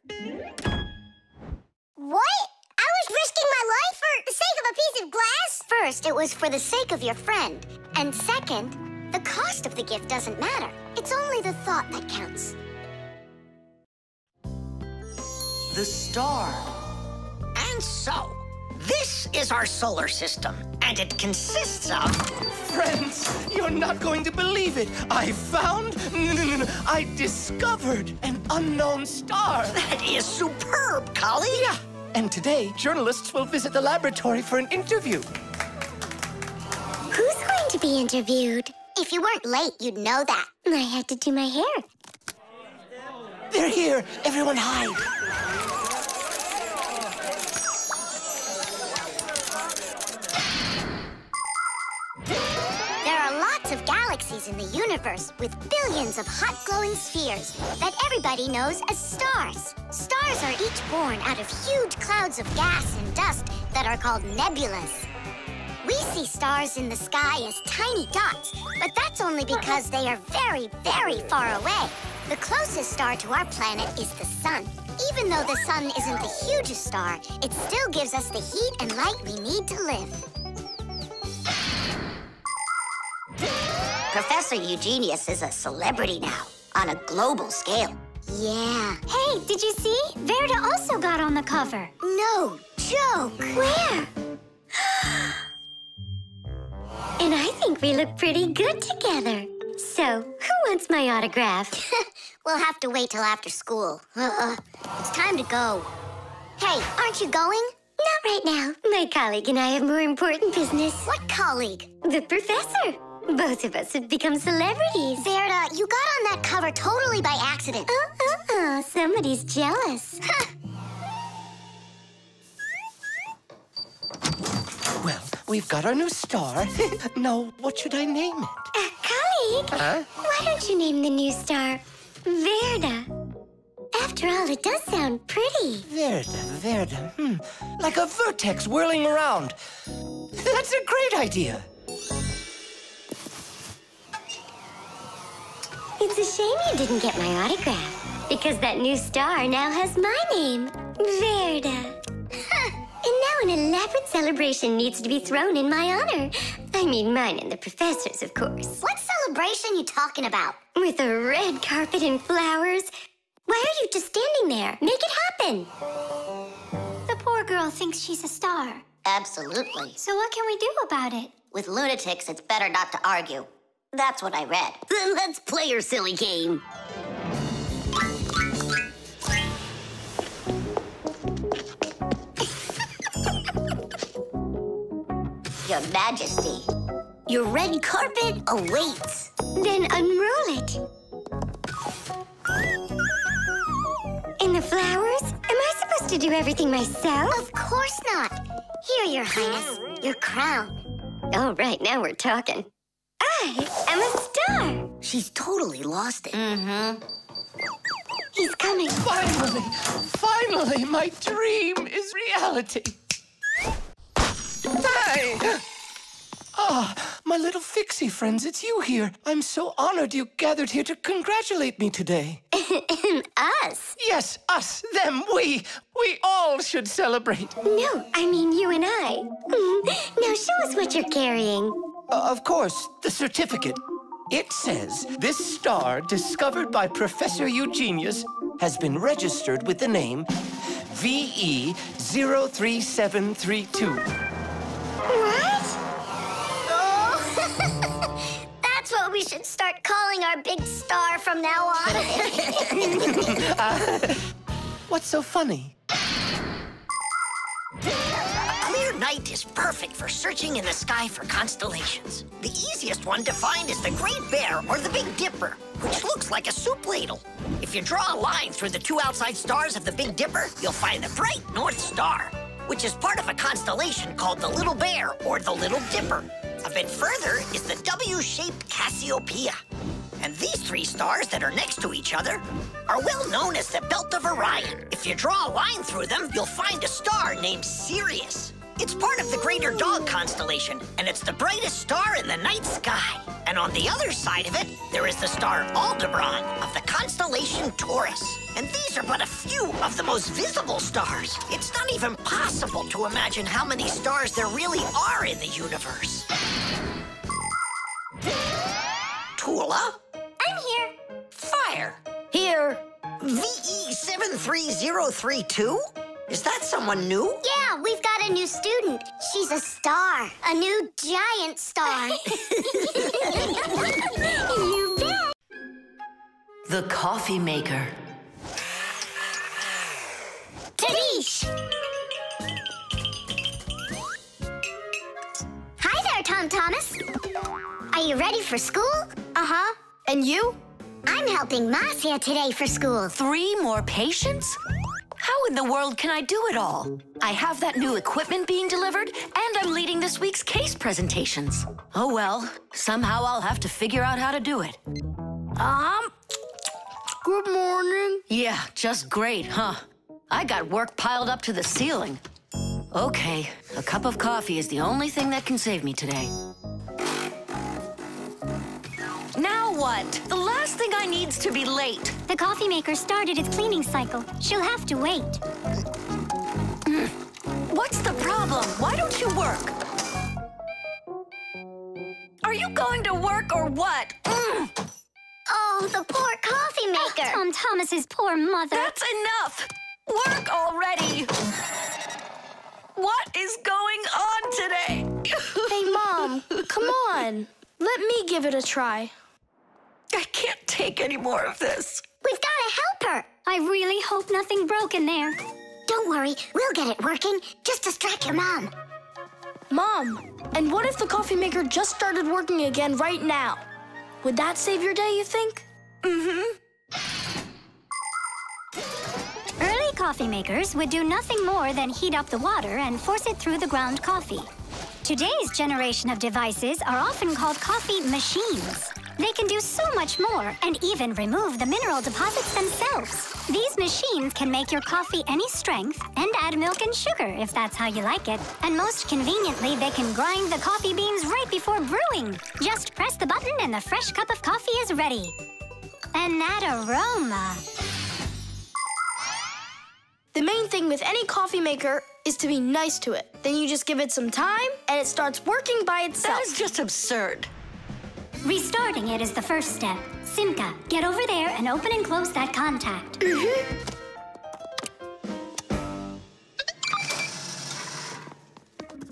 What? I was risking my life for the sake of a piece of glass? First, it was for the sake of your friend. And second, the cost of the gift doesn't matter. It's only the thought that counts. The star. And so, this is our solar system, and it consists of. Friends, you're not going to believe it. I found, no, no, no, no, I discovered an unknown star. That is superb, colleague. Yeah. And today, journalists will visit the laboratory for an interview. Who's going to be interviewed? If you weren't late, you'd know that. I had to do my hair. They're here. Everyone hide. Galaxies in the universe with billions of hot glowing spheres that everybody knows as stars. Stars are each born out of huge clouds of gas and dust that are called nebulas. We see stars in the sky as tiny dots, but that's only because they are very, very far away. The closest star to our planet is the sun. Even though the sun isn't the hugest star, it still gives us the heat and light we need to live. Professor Eugenius is a celebrity now, on a global scale. Yeah. Hey, did you see? Verda also got on the cover. No joke. Where? And I think we look pretty good together. So, who wants my autograph? we'll have to wait till after school. Uh, it's time to go. Hey, aren't you going? Not right now. My colleague and I have more important business. What colleague? The professor. Both of us have become celebrities. Verda, you got on that cover totally by accident. Uh-uh, somebody's jealous. Well, we've got our new star. now, what should I name it? Uh, colleague, Huh? why don't you name the new star Verda? After all, it does sound pretty. Verda, Verda. Hmm. Like a vertex whirling around. That's a great idea. It's a shame you didn't get my autograph, because that new star now has my name, Verda. and now an elaborate celebration needs to be thrown in my honor. I mean, mine and the professor's, of course. What celebration you talking about? With a red carpet and flowers. Why are you just standing there? Make it happen. The poor girl thinks she's a star. Absolutely. So what can we do about it? With lunatics, it's better not to argue. That's what I read. Then let's play your silly game. Your Majesty. Your red carpet awaits. Then unroll it. And the flowers? Am I supposed to do everything myself. Of course not. Here, Your Highness, your crown. Oh, right, now we're talking. I am a star. She's totally lost it. Mm-hmm. He's coming. Finally, finally, my dream is reality. Hey! Ah, my little fixie friends, it's you here. I'm so honored you gathered here to congratulate me today. us? Yes, us, them, we. We all should celebrate. No, I mean you and I. Mm, now show us what you're carrying. Uh, of course, the certificate. It says this star, discovered by Professor Eugenius, has been registered with the name VE 03732. What? Oh, that's what we should start calling our big star from now on. uh, what's so funny? Night is perfect for searching in the sky for constellations. The easiest one to find is the Great Bear or the Big Dipper, which looks like a soup ladle. If you draw a line through the two outside stars of the Big Dipper, you'll find the bright North Star, which is part of a constellation called the Little Bear or the Little Dipper. A bit further is the W-shaped Cassiopeia. And these three stars that are next to each other are well known as the Belt of Orion. If you draw a line through them, you'll find a star named Sirius. It's part of the Greater Dog constellation, and it's the brightest star in the night sky. And on the other side of it, there is the star Aldebaran of the constellation Taurus. And these are but a few of the most visible stars. It's not even possible to imagine how many stars there really are in the universe. Tula? I'm here. Fire. Here. VE 73032? Is that someone new? Yeah, we've got a new student. She's a star. A new giant star. you bet. The coffee maker. Tadish! Hi there, Tom Thomas. Are you ready for school? Uh-huh. And you? I'm helping Marcia today for school. Three more patients? In the world can I do it all? I have that new equipment being delivered, and I'm leading this week's case presentations. Oh well, somehow I'll have to figure out how to do it. Um, good morning. Yeah, just great, huh? I got work piled up to the ceiling. Okay, a cup of coffee is the only thing that can save me today. What? The last thing I need's to be late. The coffee maker started its cleaning cycle. She'll have to wait. What's the problem? Why don't you work? Are you going to work or what? Mm. Oh, the poor coffee maker. Tom Thomas's poor mother. That's enough. Work already. What is going on today? hey, Mom, come on. Let me give it a try. I can't take any more of this. We've got to help her. I really hope nothing broke in there. Don't worry, we'll get it working. Just distract your mom. Mom, and what if the coffee maker just started working again right now? Would that save your day, you think? Mm-hmm. Early coffee makers would do nothing more than heat up the water and force it through the ground coffee. Today's generation of devices are often called coffee machines. They can do so much more and even remove the mineral deposits themselves. These machines can make your coffee any strength and add milk and sugar if that's how you like it. And most conveniently, they can grind the coffee beans right before brewing. Just press the button and the fresh cup of coffee is ready. And that aroma. The main thing with any coffee maker is to be nice to it. Then you just give it some time and it starts working by itself. That is just absurd. Restarting it is the first step. Simka, get over there and open and close that contact. Mm-hmm.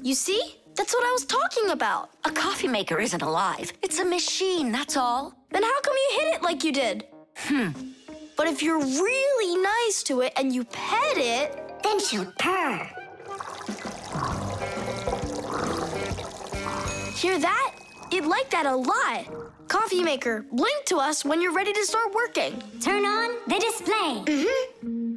You see? That's what I was talking about. A coffee maker isn't alive. It's a machine, that's all. Then how come you hit it like you did? Hmm. But if you're really nice to it and you pet it... Then she'll purr. Hear that? It liked that a lot. Coffee maker, blink to us when you're ready to start working. Turn on the display. Mm-hmm.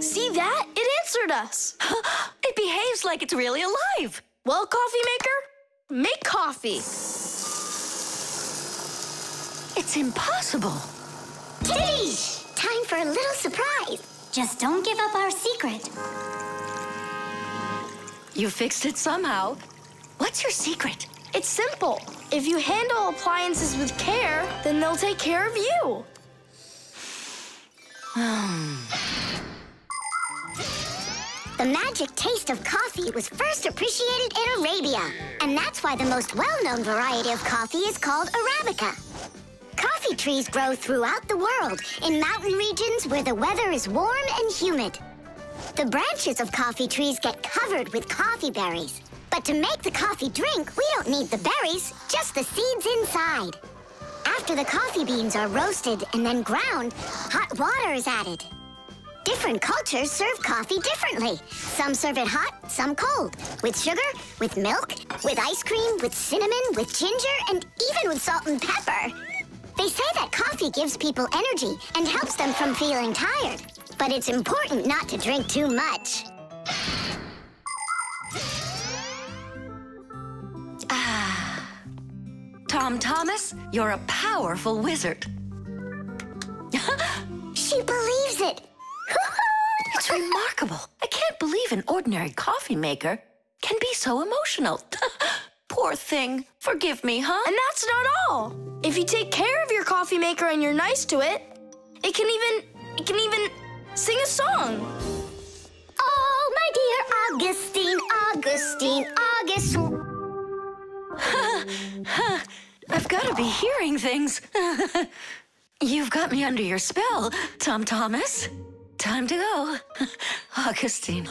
See that? It answered us. it behaves like it's really alive. Well, coffee maker, make coffee. It's impossible. Kitty! Time for a little surprise. Just don't give up our secret. You fixed it somehow. What's your secret? It's simple. If you handle appliances with care, then they'll take care of you. The magic taste of coffee was first appreciated in Arabia, and that's why the most well-known variety of coffee is called Arabica. Coffee trees grow throughout the world, in mountain regions where the weather is warm and humid. The branches of coffee trees get covered with coffee berries. But to make the coffee drink, we don't need the berries, just the seeds inside. After the coffee beans are roasted and then ground, hot water is added. Different cultures serve coffee differently. Some serve it hot, some cold. With sugar, with milk, with ice cream, with cinnamon, with ginger, and even with salt and pepper. They say that coffee gives people energy and helps them from feeling tired. But it's important not to drink too much. Tom Thomas, you're a powerful wizard. She believes it. It's remarkable. I can't believe an ordinary coffee maker can be so emotional. Poor thing. Forgive me, huh? And that's not all. If you take care of your coffee maker and you're nice to it, it can even it can even sing a song. Oh, my dear Augustine, Augustine, Augustine. I've got to be hearing things. You've got me under your spell, Tom Thomas. Time to go. Augustine.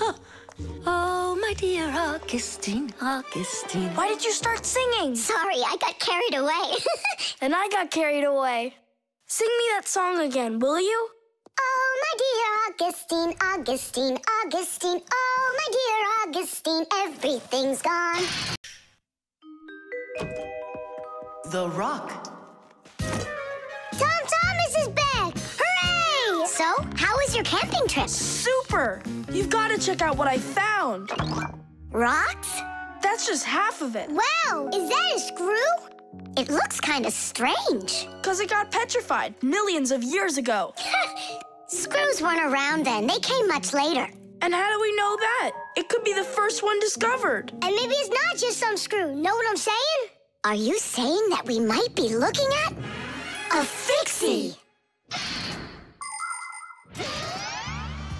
Oh, my dear Augustine, Augustine. Why did you start singing? Sorry, I got carried away. And I got carried away. Sing me that song again, will you? oh, my dear Augustine, Augustine, Augustine. Oh, my dear Augustine, everything's gone. The rock. Tom Thomas is back! Hooray! So, how was your camping trip? Super! You've got to check out what I found. Rocks? That's just half of it. Wow, is that a screw? It looks kind of strange. Because it got petrified millions of years ago. Screws weren't around then. They came much later. And how do we know that? It could be the first one discovered. And maybe it's not just some screw. Know what I'm saying? Are you saying that we might be looking at a fixie?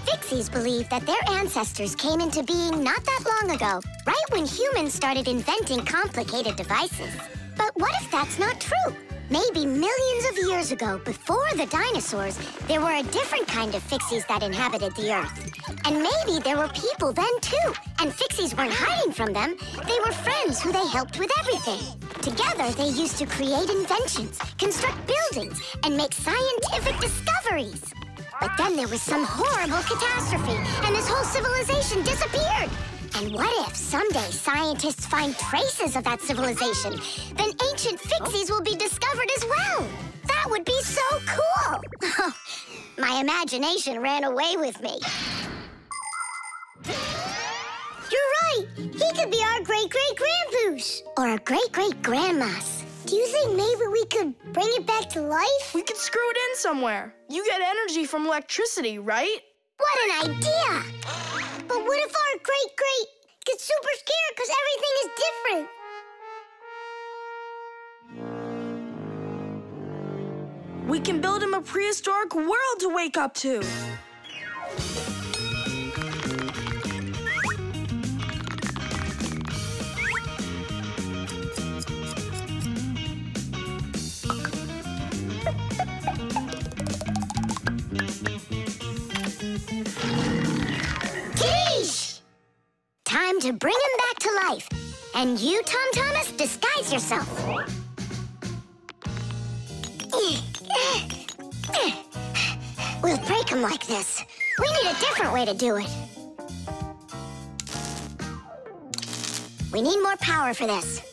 Fixies believe that their ancestors came into being not that long ago, right when humans started inventing complicated devices. But what if that's not true? Maybe millions of years ago, before the dinosaurs, there were a different kind of fixies that inhabited the Earth. And maybe there were people then too. And fixies weren't hiding from them. They were friends who they helped with everything. Together, they used to create inventions, construct buildings, and make scientific discoveries. But then there was some horrible catastrophe, and this whole civilization disappeared. And what if someday scientists find traces of that civilization? Then ancient fixies will be discovered as well. That would be so cool. My imagination ran away with me. You're right. He could be our great great grandpus. Or a great great grandmas. Do you think maybe we could bring it back to life? We could screw it in somewhere. You get energy from electricity, right? What an idea! But what if our great great gets super scared because everything is different? We can build him a prehistoric world to wake up to. Time to bring him back to life. And you, Tom Thomas, disguise yourself. We'll break him like this. We need a different way to do it. We need more power for this.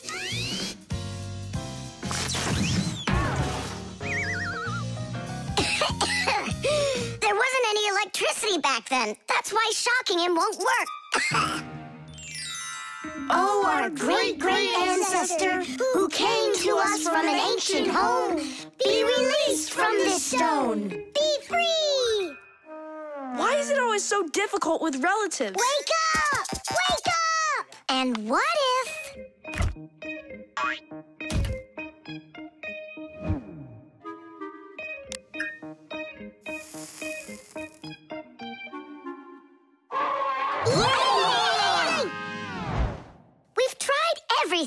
there wasn't any electricity back then. That's why shocking him won't work. Oh, our great great ancestor who came to us from an ancient home, be released from this stone. Be free! Why is it always so difficult with relatives? Wake up! Wake up! And what if...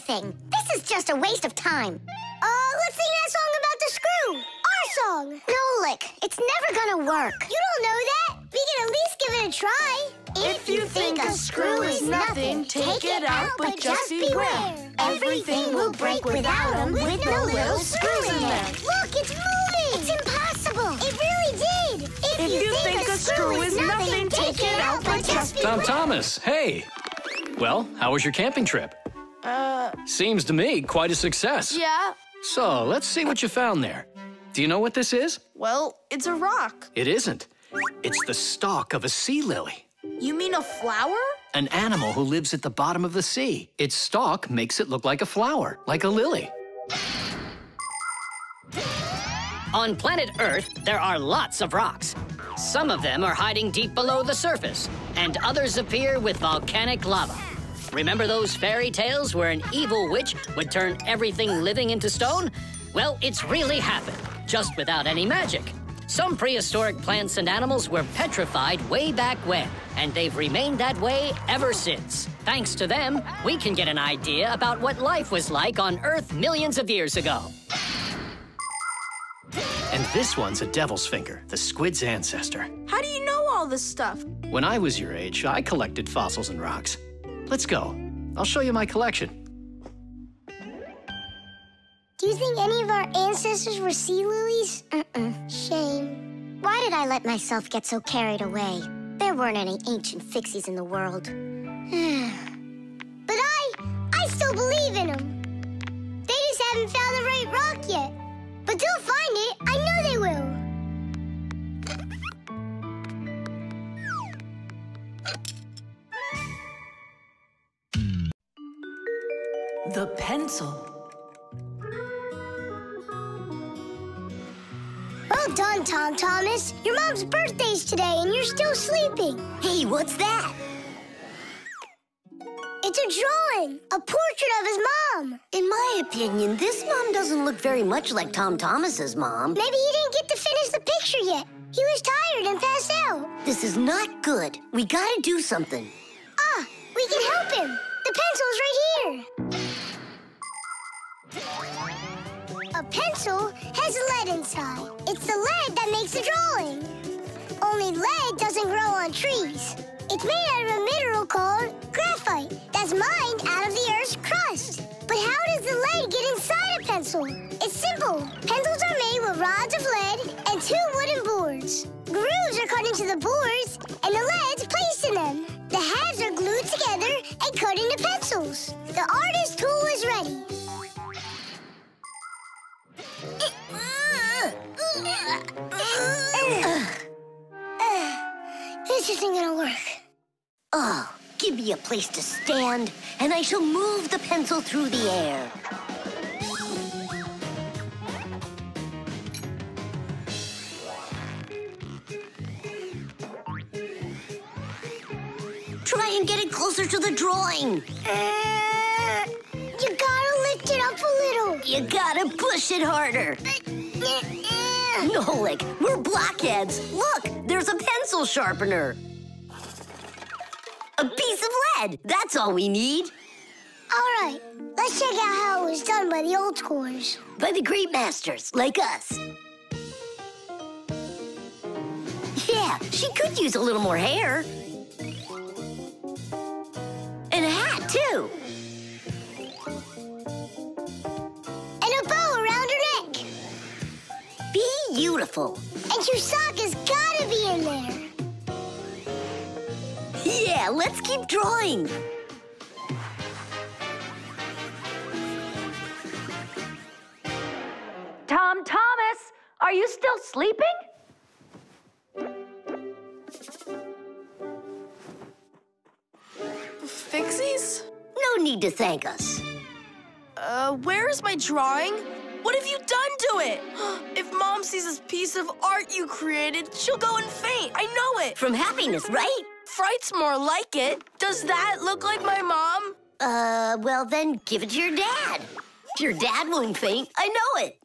everything. This is just a waste of time. Uh, let's sing that song about the screw. Our song. Nolik. It's never gonna work. You don't know that. We can at least give it a try. If you think a screw is nothing, take it out, but just beware. Everything will break without 'em with no little screws in there. Look, it's moving. It's impossible. It really did. If, you think a screw is nothing, take it out, but just beware. Tom Thomas, hey. Well, how was your camping trip? Uh, Seems to me quite a success. yeah. So, let's see what you found there. Do you know what this is? Well, it's a rock. It isn't. It's the stalk of a sea lily, You mean a flower? an animal who lives at the bottom of the sea. Its stalk makes it look like a flower, like a lily. On planet Earth, there are lots of rocks. Some of them are hiding deep below the surface, and others appear with volcanic lava. Remember those fairy tales where an evil witch would turn everything living into stone? Well, it's really happened, just without any magic. Some prehistoric plants and animals were petrified way back when, and they've remained that way ever since. Thanks to them, we can get an idea about what life was like on Earth millions of years ago. And this one's a devil's finger, the squid's ancestor. How do you know all this stuff? When I was your age, I collected fossils and rocks. Let's go. I'll show you my collection. Do you think any of our ancestors were sea lilies? Mm-mm. Shame. Why did I let myself get so carried away? There weren't any ancient fixies in the world. but I, I still believe in them. They just haven't found the right rock yet. But they'll find it. I know they will. The pencil. Well done, Tom Thomas. Your mom's birthday's today, and you're still sleeping. Hey, what's that? It's a drawing, a portrait of his mom. In my opinion, this mom doesn't look very much like Tom Thomas's mom. Maybe he didn't get to finish the picture yet. He was tired and passed out. This is not good. We gotta do something. Ah, we can help him. The pencil's right here. A pencil has lead inside. It's the lead that makes the drawing. Only lead doesn't grow on trees. It's made out of a mineral called graphite that's mined out of the Earth's crust. But how does the lead get inside a pencil? It's simple. Pencils are made with rods of lead and two wooden boards. Grooves are cut into the boards, and the lead's placed in them. The halves are glued together and cut into pencils. The artist's tool is ready. This isn't gonna work. Oh, give me a place to stand, and I shall move the pencil through the air. Try and get it closer to the drawing. Uh, You gotta push it harder. Nolik, we're blockheads. Look, there's a pencil sharpener. A piece of lead. That's all we need. All right, let's check out how it was done by the old scores. By the great masters, like us. Yeah, she could use a little more hair. And a hat, too. beautiful. And your sock has gotta be in there. Yeah, let's keep drawing. Tom Thomas, are you still sleeping? Fixies? No need to thank us. Uh, where is my drawing? What have you done to it? if Mom sees this piece of art you created, she'll go and faint. I know it. From happiness, right? Fright's more like it. Does that look like my mom? Uh, well then, give it to your dad. Your dad won't faint. I know it.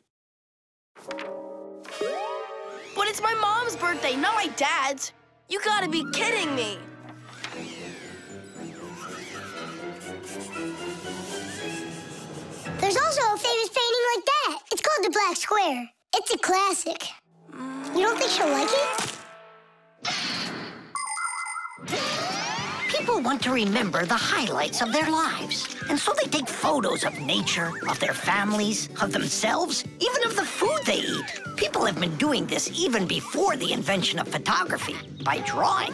But it's my mom's birthday, not my dad's. You gotta be kidding me. There's also a famous painting like that. It's called the Black Square. It's a classic. You don't think she'll like it? People want to remember the highlights of their lives. And so they take photos of nature, of their families, of themselves, even of the food they eat. People have been doing this even before the invention of photography, by drawing.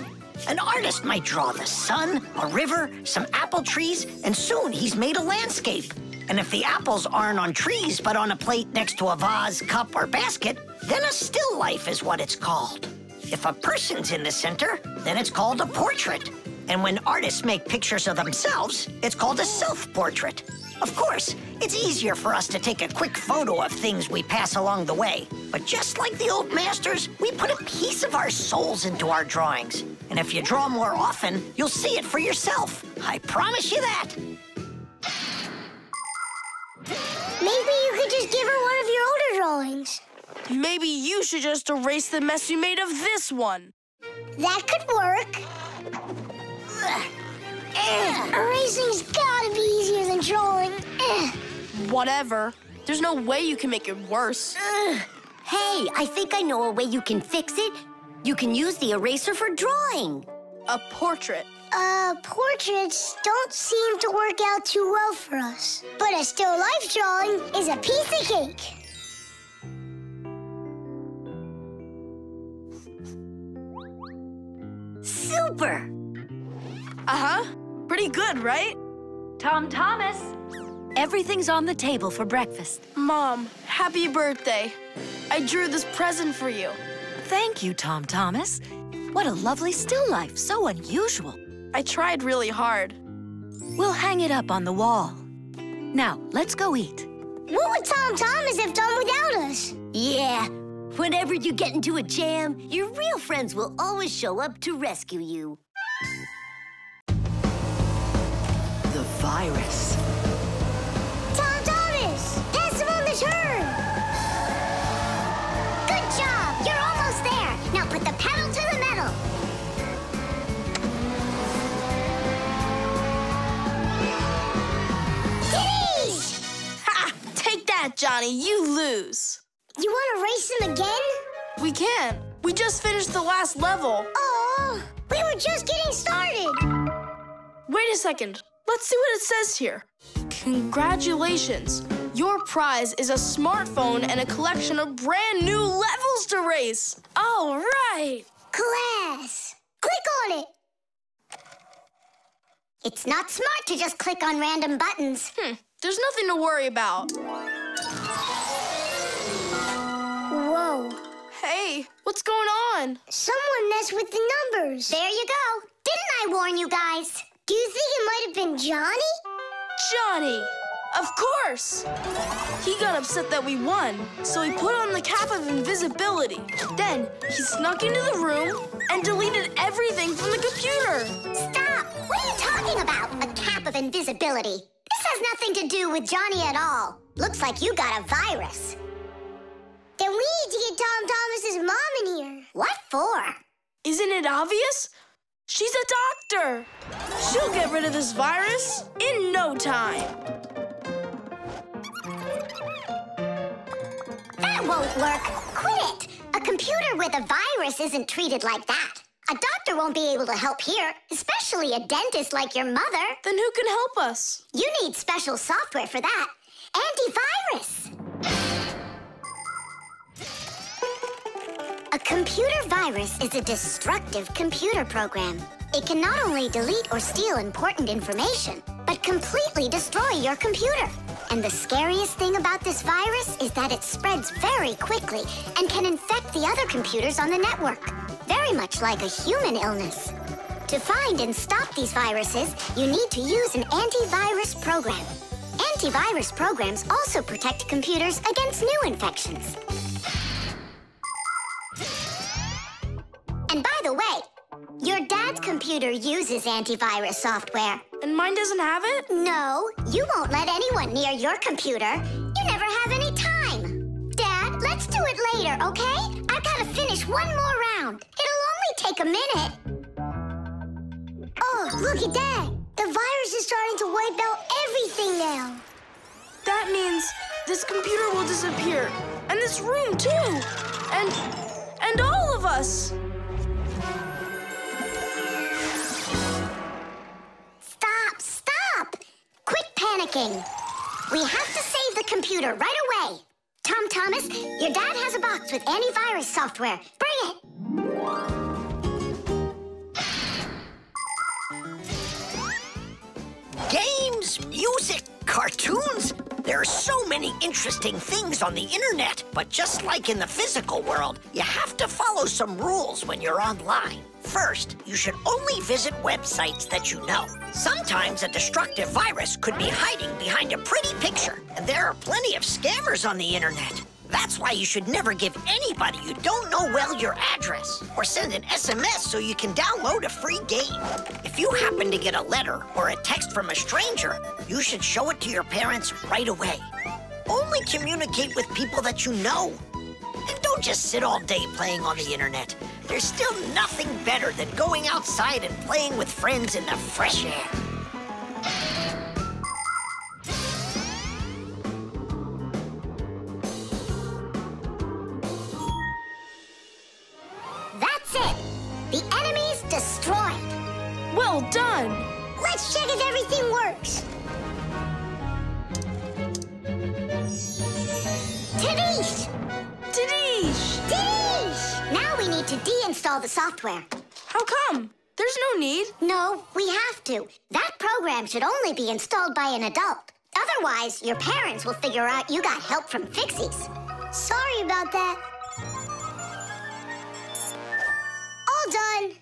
An artist might draw the sun, a river, some apple trees, and soon he's made a landscape. And if the apples aren't on trees but on a plate next to a vase, cup, or basket, then a still life is what it's called. If a person's in the center, then it's called a portrait. And when artists make pictures of themselves, it's called a self-portrait. Of course, it's easier for us to take a quick photo of things we pass along the way. But just like the old masters, we put a piece of our souls into our drawings. And if you draw more often, you'll see it for yourself. I promise you that. Maybe you could just give her one of your older drawings. Maybe you should just erase the mess you made of this one. That could work. Erasing's gotta be easier than drawing. Whatever. There's no way you can make it worse. Hey, I think I know a way you can fix it. You can use the eraser for drawing. A portrait. Uh, portraits don't seem to work out too well for us. But a still life drawing is a piece of cake. Super! Uh-huh. Pretty good, right? Tom Thomas, everything's on the table for breakfast. Mom, happy birthday. I drew this present for you. Thank you, Tom Thomas. What a lovely still life, so unusual. I tried really hard. We'll hang it up on the wall. Now, let's go eat. What would Tom Thomas have done without us? Yeah, whenever you get into a jam, your real friends will always show up to rescue you. Virus. Tom Thomas! Pass him on the turn! Good job! You're almost there! Now put the pedal to the metal! Kitties! Ha! Take that, Johnny. You lose. You want to race him again? We can't. We just finished the last level. Oh, we were just getting started. Wait a second. Let's see what it says here. Congratulations. Your prize is a smartphone and a collection of brand new levels to race. All right. Class, click on it. It's not smart to just click on random buttons. Hmm. There's nothing to worry about. Whoa. Hey, what's going on? Someone messed with the numbers. There you go. Didn't I warn you guys? Do you think it might have been Johnny? Johnny! Of course! He got upset that we won, so he put on the cap of invisibility. Then he snuck into the room and deleted everything from the computer. Stop! What are you talking about? A cap of invisibility. This has nothing to do with Johnny at all. Looks like you got a virus. Then we need to get Tom Thomas's mom in here. What for? Isn't it obvious? She's a doctor. She'll get rid of this virus in no time. That won't work. Quit it. A computer with a virus isn't treated like that. A doctor won't be able to help here, especially a dentist like your mother. Then who can help us? You need special software for that. Antivirus. A computer virus is a destructive computer program. It can not only delete or steal important information, but completely destroy your computer. And the scariest thing about this virus is that it spreads very quickly and can infect the other computers on the network. Very much like a human illness. To find and stop these viruses, you need to use an antivirus program. Antivirus programs also protect computers against new infections. And by the way, your dad's computer uses antivirus software. And mine doesn't have it? No, you won't let anyone near your computer. You never have any time. Dad, let's do it later, okay? I've got to finish one more round. It'll only take a minute. Oh, look at that. The virus is starting to wipe out everything now. That means this computer will disappear. And this room, too. And... and all of us. Stop, stop! Quit panicking. We have to save the computer right away. Tom Thomas, your dad has a box with antivirus software. Bring it. Games, music, cartoons. There are so many interesting things on the internet, but just like in the physical world, you have to follow some rules when you're online. First, you should only visit websites that you know. Sometimes a destructive virus could be hiding behind a pretty picture, and there are plenty of scammers on the internet. That's why you should never give anybody you don't know well your address or send an SMS so you can download a free game. If you happen to get a letter or a text from a stranger, you should show it to your parents right away. Only communicate with people that you know. And don't just sit all day playing on the internet. There's still nothing better than going outside and playing with friends in the fresh air. Software. How come? There's no need. No, we have to. That program should only be installed by an adult. Otherwise, your parents will figure out you got help from Fixies. Sorry about that. All done.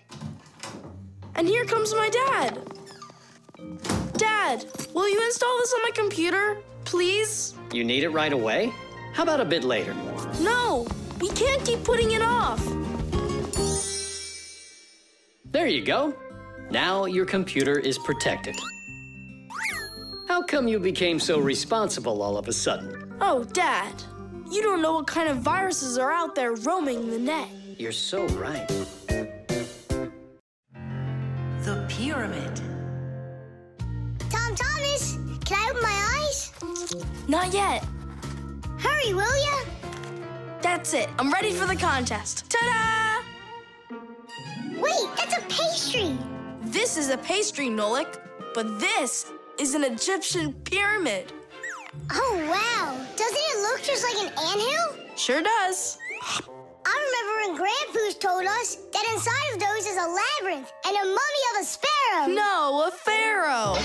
And here comes my dad. Dad, will you install this on my computer? Please? You need it right away? How about a bit later? No, we can't keep putting it off. There you go. Now your computer is protected. How come you became so responsible all of a sudden? Oh, Dad, you don't know what kind of viruses are out there roaming the net. You're so right. The pyramid. Tom Thomas, can I open my eyes? Not yet. Hurry, will ya? That's it. I'm ready for the contest. Ta-da! Wait, that's a pastry. This is a pastry, Nolik, but this is an Egyptian pyramid. Oh, wow. Doesn't it look just like an anthill? Sure does. I remember when Grandpus told us that inside of those is a labyrinth and a mummy of a sparrow. No, a pharaoh.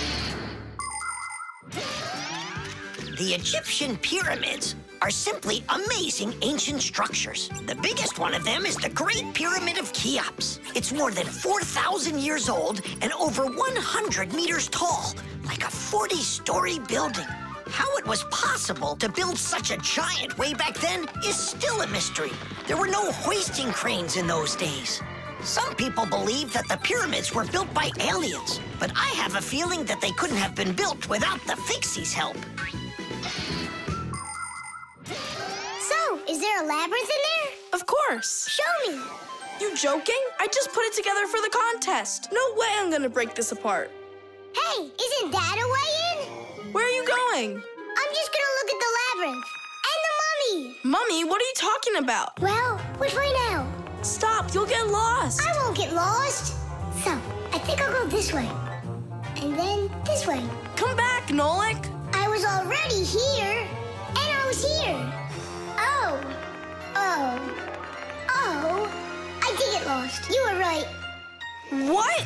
The Egyptian pyramids are simply amazing ancient structures. The biggest one of them is the Great Pyramid of Cheops. It's more than 4,000 years old and over 100 meters tall, like a 40-story building. How it was possible to build such a giant way back then is still a mystery. There were no hoisting cranes in those days. Some people believe that the pyramids were built by aliens, but I have a feeling that they couldn't have been built without the Fixies' help. Is there a labyrinth in there? Of course. Show me. You joking? I just put it together for the contest. No way I'm gonna break this apart. Hey, isn't that a way in? Where are you going? I'm just gonna look at the labyrinth. And the mummy. Mummy, what are you talking about? Well, which way now? Stop, you'll get lost. I won't get lost. So, I think I'll go this way. And then this way. Come back, Nolik. I was already here. And I was here. Oh. Oh. Oh. I did get lost. You were right. What?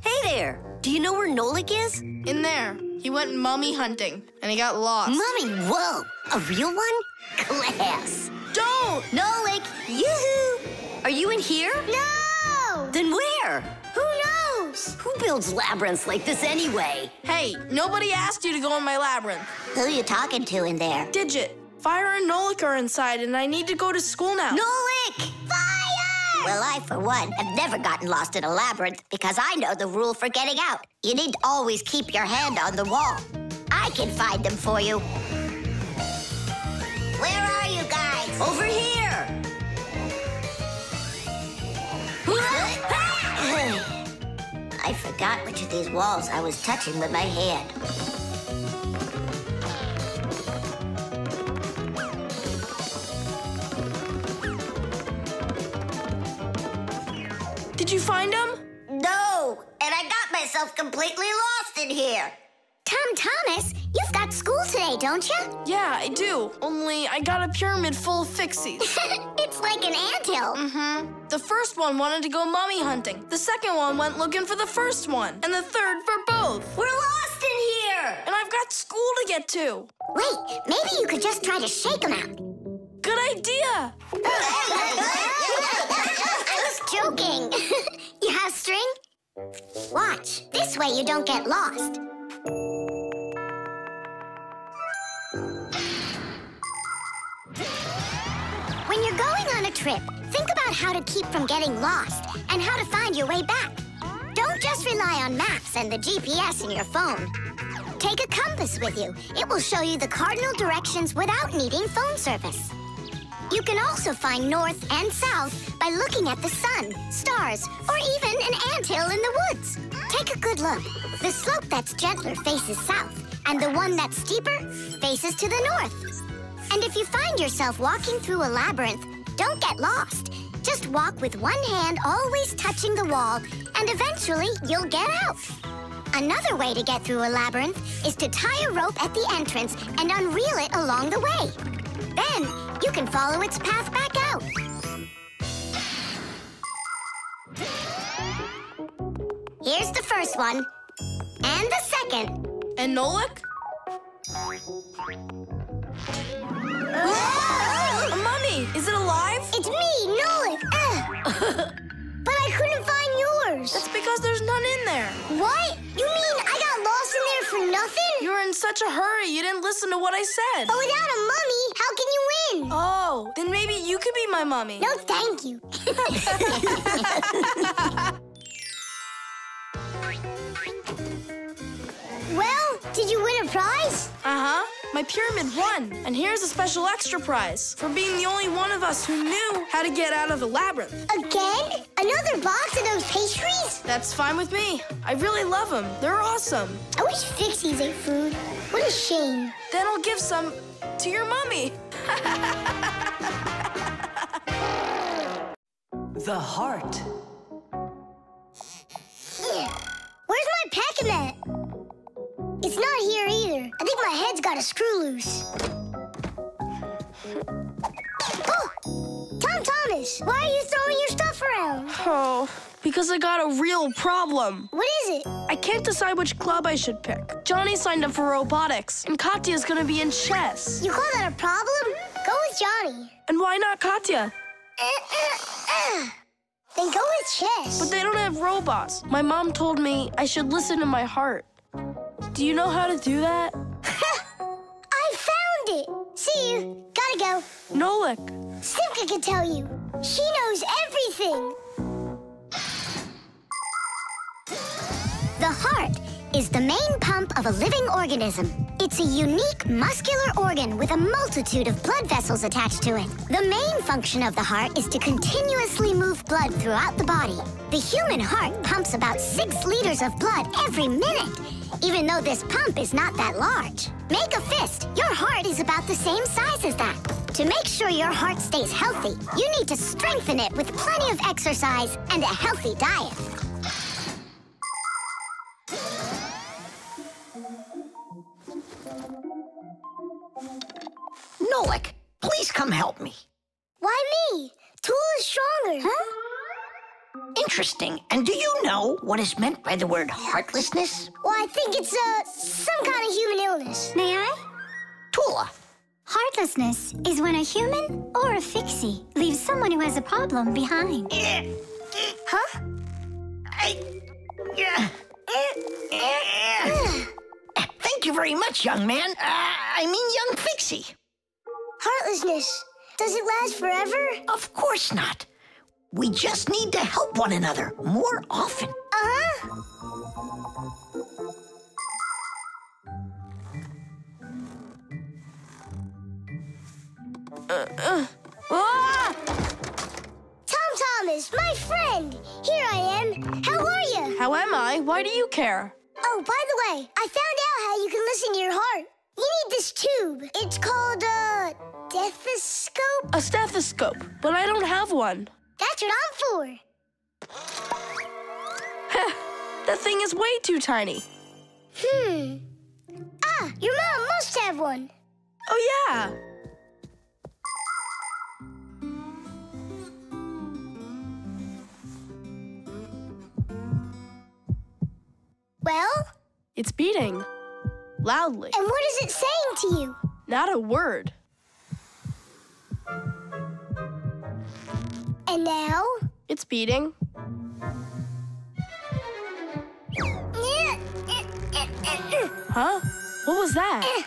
Hey there. Do you know where Nolik is? In there. He went mummy hunting and he got lost. Mummy, whoa. A real one? Class. Don't! Nolik, yoo-hoo. Are you in here? No! Then where? Who knows? Who builds labyrinths like this anyway? Hey, nobody asked you to go in my labyrinth. Who are you talking to in there? Digit, Fire and Nolik are inside, and I need to go to school now. Nolik! Fire! Well, I, for one, have never gotten lost in a labyrinth because I know the rule for getting out. You need to always keep your hand on the wall. I can find them for you. Where are you guys? Over here! I forgot which of these walls I was touching with my hand. Did you find them? No, and I got myself completely lost in here. Tom Thomas, you've got school today, don't you? Yeah, I do. Only I got a pyramid full of fixies. it's like an anthill. mm-hmm. The first one wanted to go mummy hunting. The second one went looking for the first one. And the third for both. We're lost in here! And I've got school to get to. Wait, maybe you could just try to shake them out. Good idea! Joking. you have string? Watch. This way you don't get lost. When you're going on a trip, think about how to keep from getting lost and how to find your way back. Don't just rely on maps and the GPS in your phone. Take a compass with you. It will show you the cardinal directions without needing phone service. You can also find north and south by looking at the sun, stars, or even an anthill in the woods. Take a good look. The slope that's gentler faces south, and the one that's steeper faces to the north. And if you find yourself walking through a labyrinth, don't get lost. Just walk with one hand always touching the wall, and eventually you'll get out. Another way to get through a labyrinth is to tie a rope at the entrance and unreel it along the way. Then you can follow its path back out. Here's the first one. And the second. And Nolik? A mummy! Is it alive? It's me, Nolik. but I couldn't find yours. That's because there's none in there. What? You mean I got lost in there for nothing? You were in such a hurry, you didn't listen to what I said. But without a mummy, how can you win? Oh, then maybe you could be my mummy. No, thank you. well, did you win a prize? Uh-huh. My pyramid won. And here's a special extra prize for being the only one of us who knew how to get out of the labyrinth. Again? Another box of those pastries? That's fine with me. I really love them. They're awesome. I wish Fixies ate food. What a shame. Then I'll give some to your mummy. the heart. Here. Where's my packing It's not here either. I think my head's got a screw loose. Oh! Tom Thomas, why are you throwing your stuff around? Oh, because I got a real problem. What is it? I can't decide which club I should pick. Johnny signed up for robotics, and Katya's gonna be in chess. You call that a problem? Go with Johnny. And why not Katya? Uh, uh, uh. Then go with chess. But they don't have robots. My mom told me I should listen to my heart. Do you know how to do that? I found it. See you. Gotta go. Nolik. Simka can tell you. She knows everything. The heart is the main pump of a living organism. It's a unique muscular organ with a multitude of blood vessels attached to it. The main function of the heart is to continuously move blood throughout the body. The human heart pumps about six liters of blood every minute, even though this pump is not that large. Make a fist. Your heart is about the same size as that. To make sure your heart stays healthy, you need to strengthen it with plenty of exercise and a healthy diet. Nolik, please come help me. Why me? Tool is stronger. Huh? Interesting. And do you know what is meant by the word heartlessness? Well, I think it's uh, some kind of human illness. May I? Tula. Heartlessness is when a human or a fixie leaves someone who has a problem behind. Huh? I, Yeah. Thank you very much, young man. Uh, I mean, young Fixie. Heartlessness. Does it last forever? Of course not. We just need to help one another more often. Uh-huh. Uh. Ah! Tom Thomas, my friend. Here I am. How are you? How am I? Why do you care? Oh, by the way, I found out how you can listen to your heart. You need this tube. It's called a stethoscope. A stethoscope, but I don't have one. That's what I'm for. That thing is way too tiny. Hmm. Ah, your mom must have one. Oh, yeah. Well, It's beating. Loudly. and what is it saying to you? Not a word. And now? It's beating. Huh? What was that?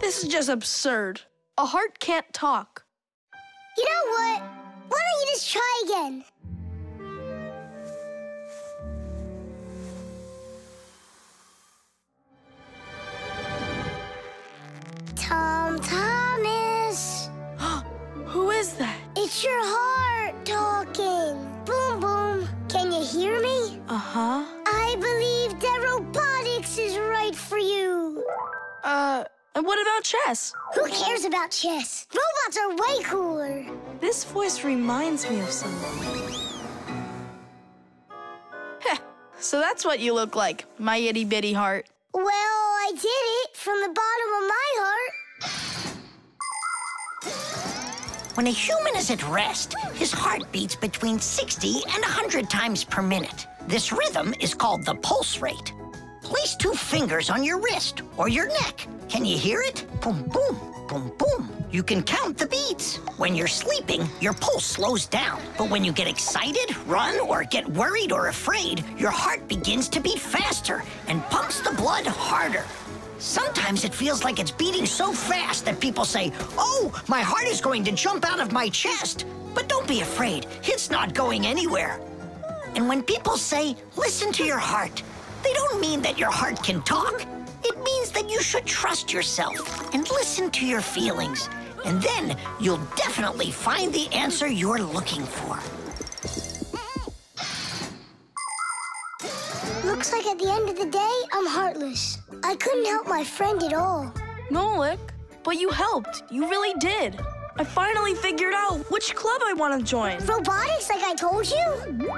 This is just absurd. A heart can't talk. You know what? Why don't you just try again? Tom Thomas. Who is that? It's your heart talking. Boom, boom. Can you hear me? Uh huh. I believe that robotics is right for you. Uh, and what about chess? Who cares about chess? Robots are way cooler. This voice reminds me of someone. Heh, so that's what you look like, my itty bitty heart. Well, I did it from the bottom of my heart. When a human is at rest, his heart beats between 60 and 100 times per minute. This rhythm is called the pulse rate. Place two fingers on your wrist or your neck. Can you hear it? Boom, boom, boom, boom. You can count the beats. When you're sleeping, your pulse slows down. But when you get excited, run, or get worried or afraid, your heart begins to beat faster and pumps the blood harder. Sometimes it feels like it's beating so fast that people say, Oh, my heart is going to jump out of my chest. But don't be afraid, it's not going anywhere. And when people say, Listen to your heart, they don't mean that your heart can talk. It means that you should trust yourself and listen to your feelings. And then you'll definitely find the answer you're looking for. Looks like at the end of the day, I'm heartless. I couldn't help my friend at all. Nolik, but you helped. You really did. I finally figured out which club I want to join. Robotics, like I told you?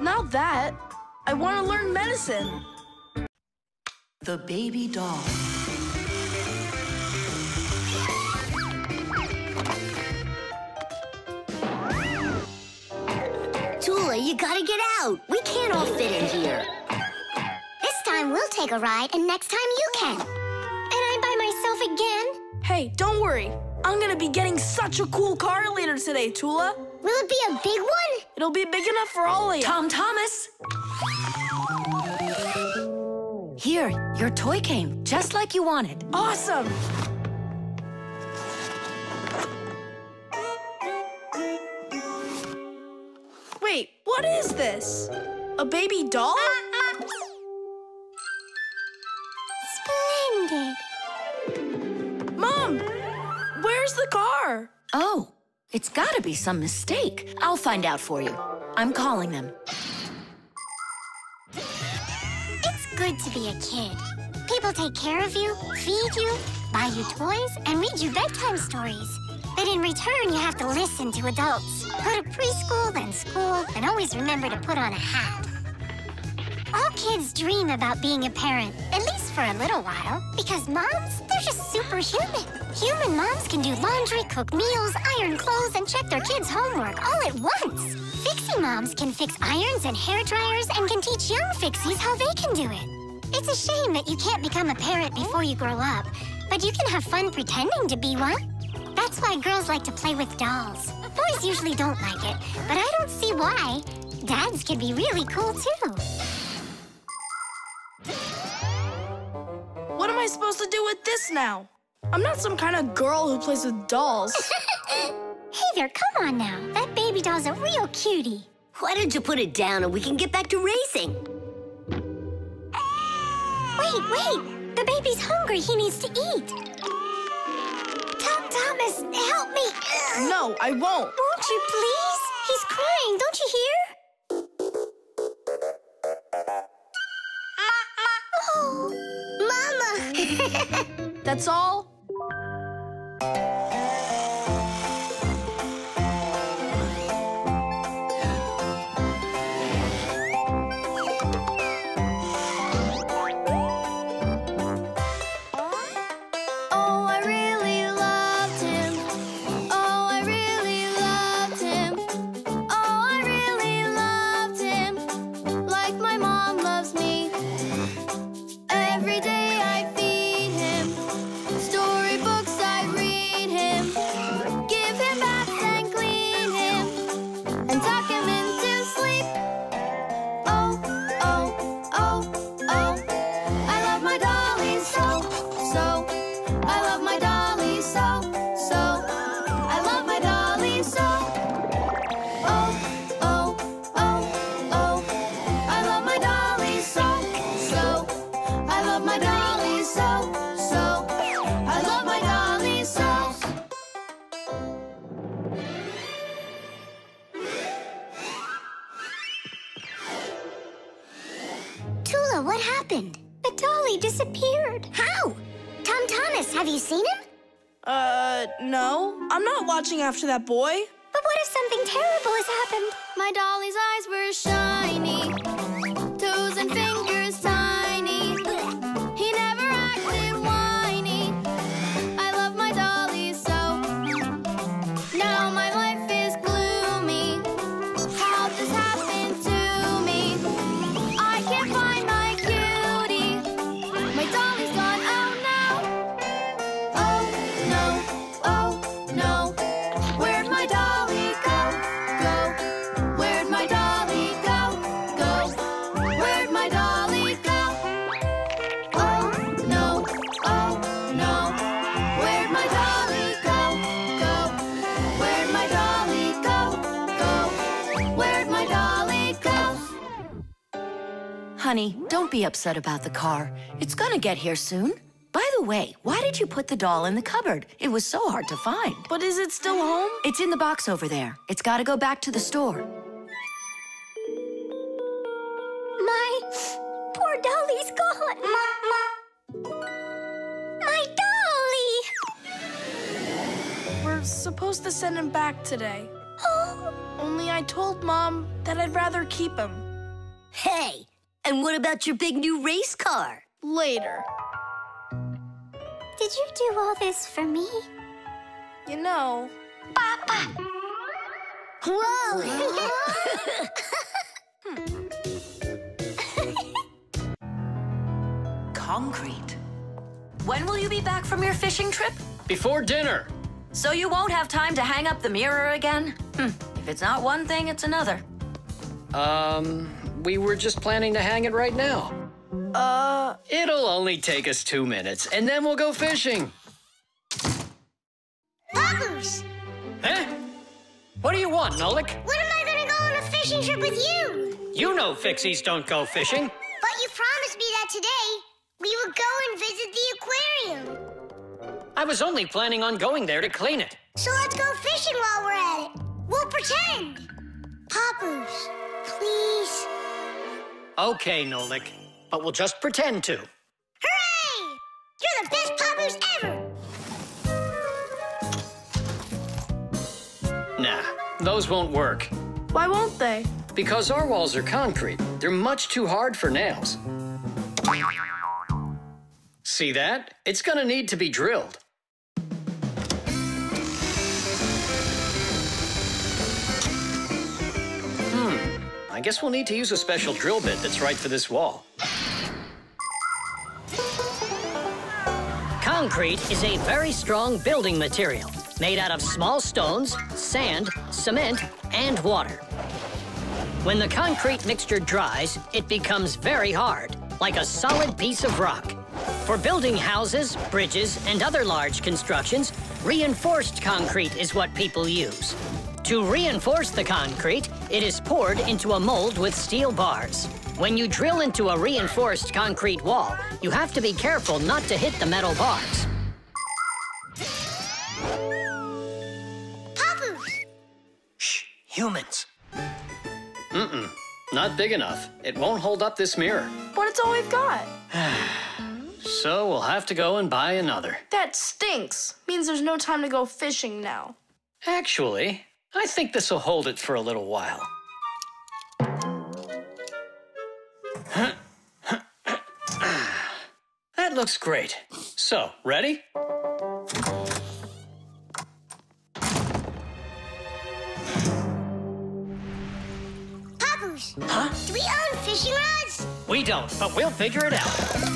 Not that. I want to learn medicine. The baby doll. You gotta get out. We can't all fit in here. This time we'll take a ride, and next time you can. And I'm by myself again? Hey, don't worry. I'm gonna be getting such a cool car later today, Tula. Will it be a big one? It'll be big enough for all of you. Tom Thomas! Here, your toy came, just like you wanted. Awesome! What is this? A baby doll? Splendid. Mom, where's the car? Oh, it's gotta be some mistake. I'll find out for you. I'm calling them. It's good to be a kid. People take care of you, feed you, buy you toys, and read you bedtime stories. But in return, you have to listen to adults. Go to preschool, then school, and always remember to put on a hat. All kids dream about being a parent, at least for a little while, because moms, they're just superhuman. Human moms can do laundry, cook meals, iron clothes, and check their kids' homework all at once. Fixie moms can fix irons and hair dryers and can teach young fixies how they can do it. It's a shame that you can't become a parent before you grow up, but you can have fun pretending to be one. That's why girls like to play with dolls. Boys usually don't like it, but I don't see why. Dads can be really cool, too. What am I supposed to do with this now? I'm not some kind of girl who plays with dolls. hey there, come on now. That baby doll's a real cutie. Why don't you put it down and we can get back to racing? Wait, wait! The baby's hungry. He needs to eat. Tom Thomas, help me. No, I won't. Won't you please? He's crying. Don't you hear? Oh, Mama! That's all? No. I'm not watching after that boy. But what if something terrible has happened? My dolly's eyes were shiny, Honey, don't be upset about the car. It's gonna get here soon. By the way, why did you put the doll in the cupboard? It was so hard to find. But is it still home? It's in the box over there. It's gotta go back to the store. My poor dolly's gone. My dolly! We're supposed to send him back today. Oh, Only I told Mom that I'd rather keep him. Hey, and what about your big new race car? Later. did you do all this for me? You know, Papa! Whoa! Concrete. When will you be back from your fishing trip? Before dinner. So you won't have time to hang up the mirror again? Hm. If it's not one thing, it's another. Um, we were just planning to hang it right now. uh, It'll only take us two minutes, and then we'll go fishing. Papus, Huh? What do you want, Nolik? when am I gonna go on a fishing trip with you? You know fixies don't go fishing. But you promised me that today we would go and visit the aquarium. I was only planning on going there to clean it. So let's go fishing while we're at it. We'll pretend. Papus, please. Okay, Nolik, but we'll just pretend to. Hooray! You're the best Papus ever! Nah, those won't work. why won't they? Because our walls are concrete. They're much too hard for nails. See that? It's gonna need to be drilled. I guess we'll need to use a special drill bit that's right for this wall. Concrete is a very strong building material. made out of small stones, sand, cement, and water. When the concrete mixture dries, it becomes very hard, like a solid piece of rock. For building houses, bridges, and other large constructions, reinforced concrete is what people use. To reinforce the concrete, it is poured into a mold with steel bars. When you drill into a reinforced concrete wall, you have to be careful not to hit the metal bars. Papus! Shh, humans. Mm-mm, not big enough. It won't hold up this mirror. But it's all we've got. So we'll have to go and buy another. That stinks. Means there's no time to go fishing now. Actually, I think this will hold it for a little while. That looks great. So, ready? Papus! Huh? Do we own fishing rods? We don't, but we'll figure it out.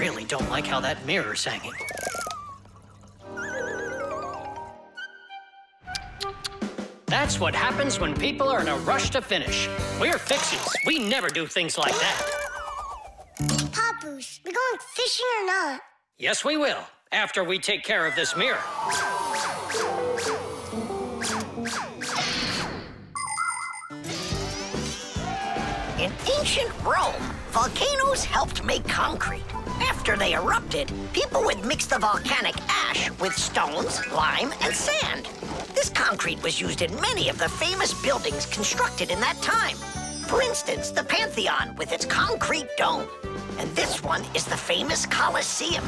Really don't like how that mirror's hanging. That's what happens when people are in a rush to finish. We're fixies. We never do things like that. Papus, we going fishing or not? Yes, we will, after we take care of this mirror. In ancient Rome, volcanoes helped make concrete. After they erupted, people would mix the volcanic ash with stones, lime, and sand. This concrete was used in many of the famous buildings constructed in that time. For instance, the Pantheon with its concrete dome. And this one is the famous Colosseum.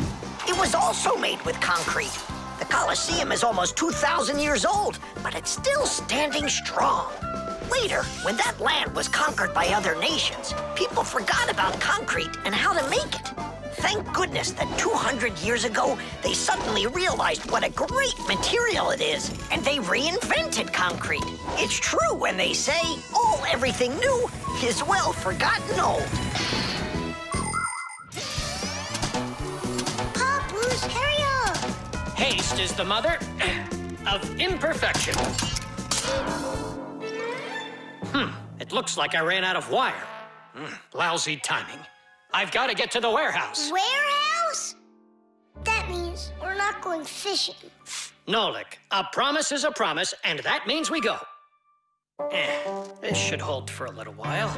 It was also made with concrete. The Colosseum is almost 2,000 years old, but it's still standing strong. Later, when that land was conquered by other nations, people forgot about concrete and how to make it. Thank goodness that 200 years ago, they suddenly realized what a great material it is, and they reinvented concrete. It's true when they say, all everything new is well forgotten old. Papus, hurry up! Haste is the mother of imperfection. Hmm, it looks like I ran out of wire. Hmm, lousy timing. I've got to get to the warehouse. Warehouse? That means we're not going fishing. Nolik, a promise is a promise, and that means we go. Eh, this should hold for a little while.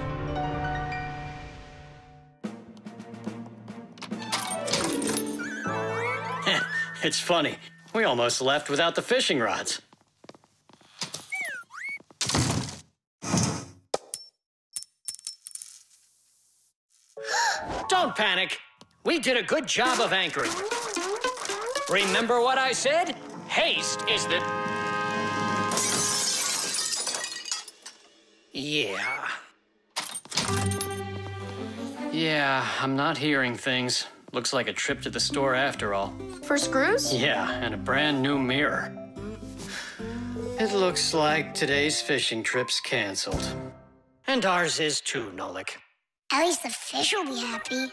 It's funny. We almost left without the fishing rods. Don't panic. We did a good job of anchoring. Remember what I said? Haste is the. Yeah. Yeah, I'm not hearing things. Looks like a trip to the store after all. For screws? Yeah, and a brand new mirror. It looks like today's fishing trip's canceled. And ours is too, Nolik. At least the fish will be happy.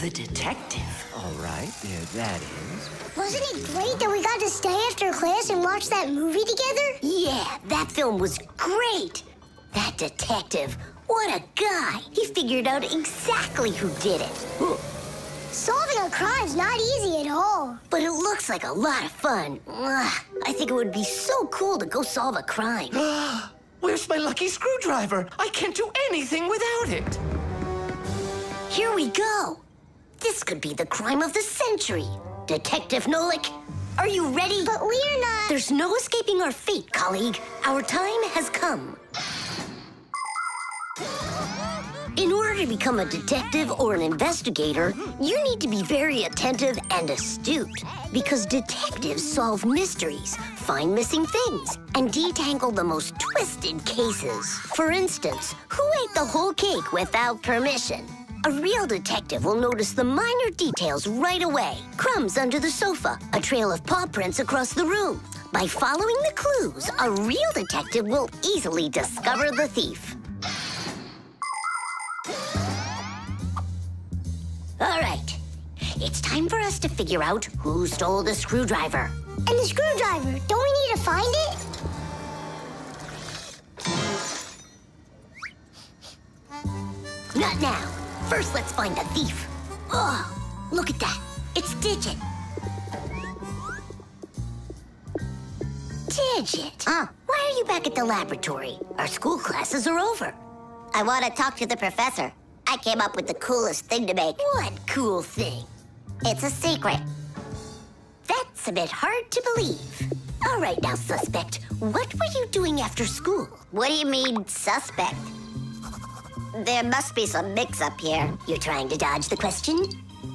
The detective. All right, there that is. Wasn't it great that we got to stay after class and watch that movie together? Yeah, that film was great. That detective, what a guy. He figured out exactly who did it. Solving a crime's not easy at all. But it looks like a lot of fun. Ugh, I think it would be so cool to go solve a crime. Where's my lucky screwdriver? I can't do anything without it. Here we go. This could be the crime of the century. Detective Nolik, are you ready? But we're not. There's no escaping our fate, colleague. Our time has come. In order to become a detective or an investigator, you need to be very attentive and astute. Because detectives solve mysteries, find missing things, and detangle the most twisted cases. For instance, who ate the whole cake without permission? A real detective will notice the minor details right away. Crumbs under the sofa, a trail of paw prints across the room, By following the clues, a real detective will easily discover the thief. All right. It's time for us to figure out who stole the screwdriver. And the screwdriver, don't we need to find it? Not now. First, let's find the thief. Oh, look at that. It's Digit. Digit. Huh? Why are you back at the laboratory? Our school classes are over. I want to talk to the professor. I came up with the coolest thing to make. What cool thing? It's a secret. That's a bit hard to believe. All right now, suspect. What were you doing after school? What do you mean, suspect? There must be some mix-up here. You're trying to dodge the question?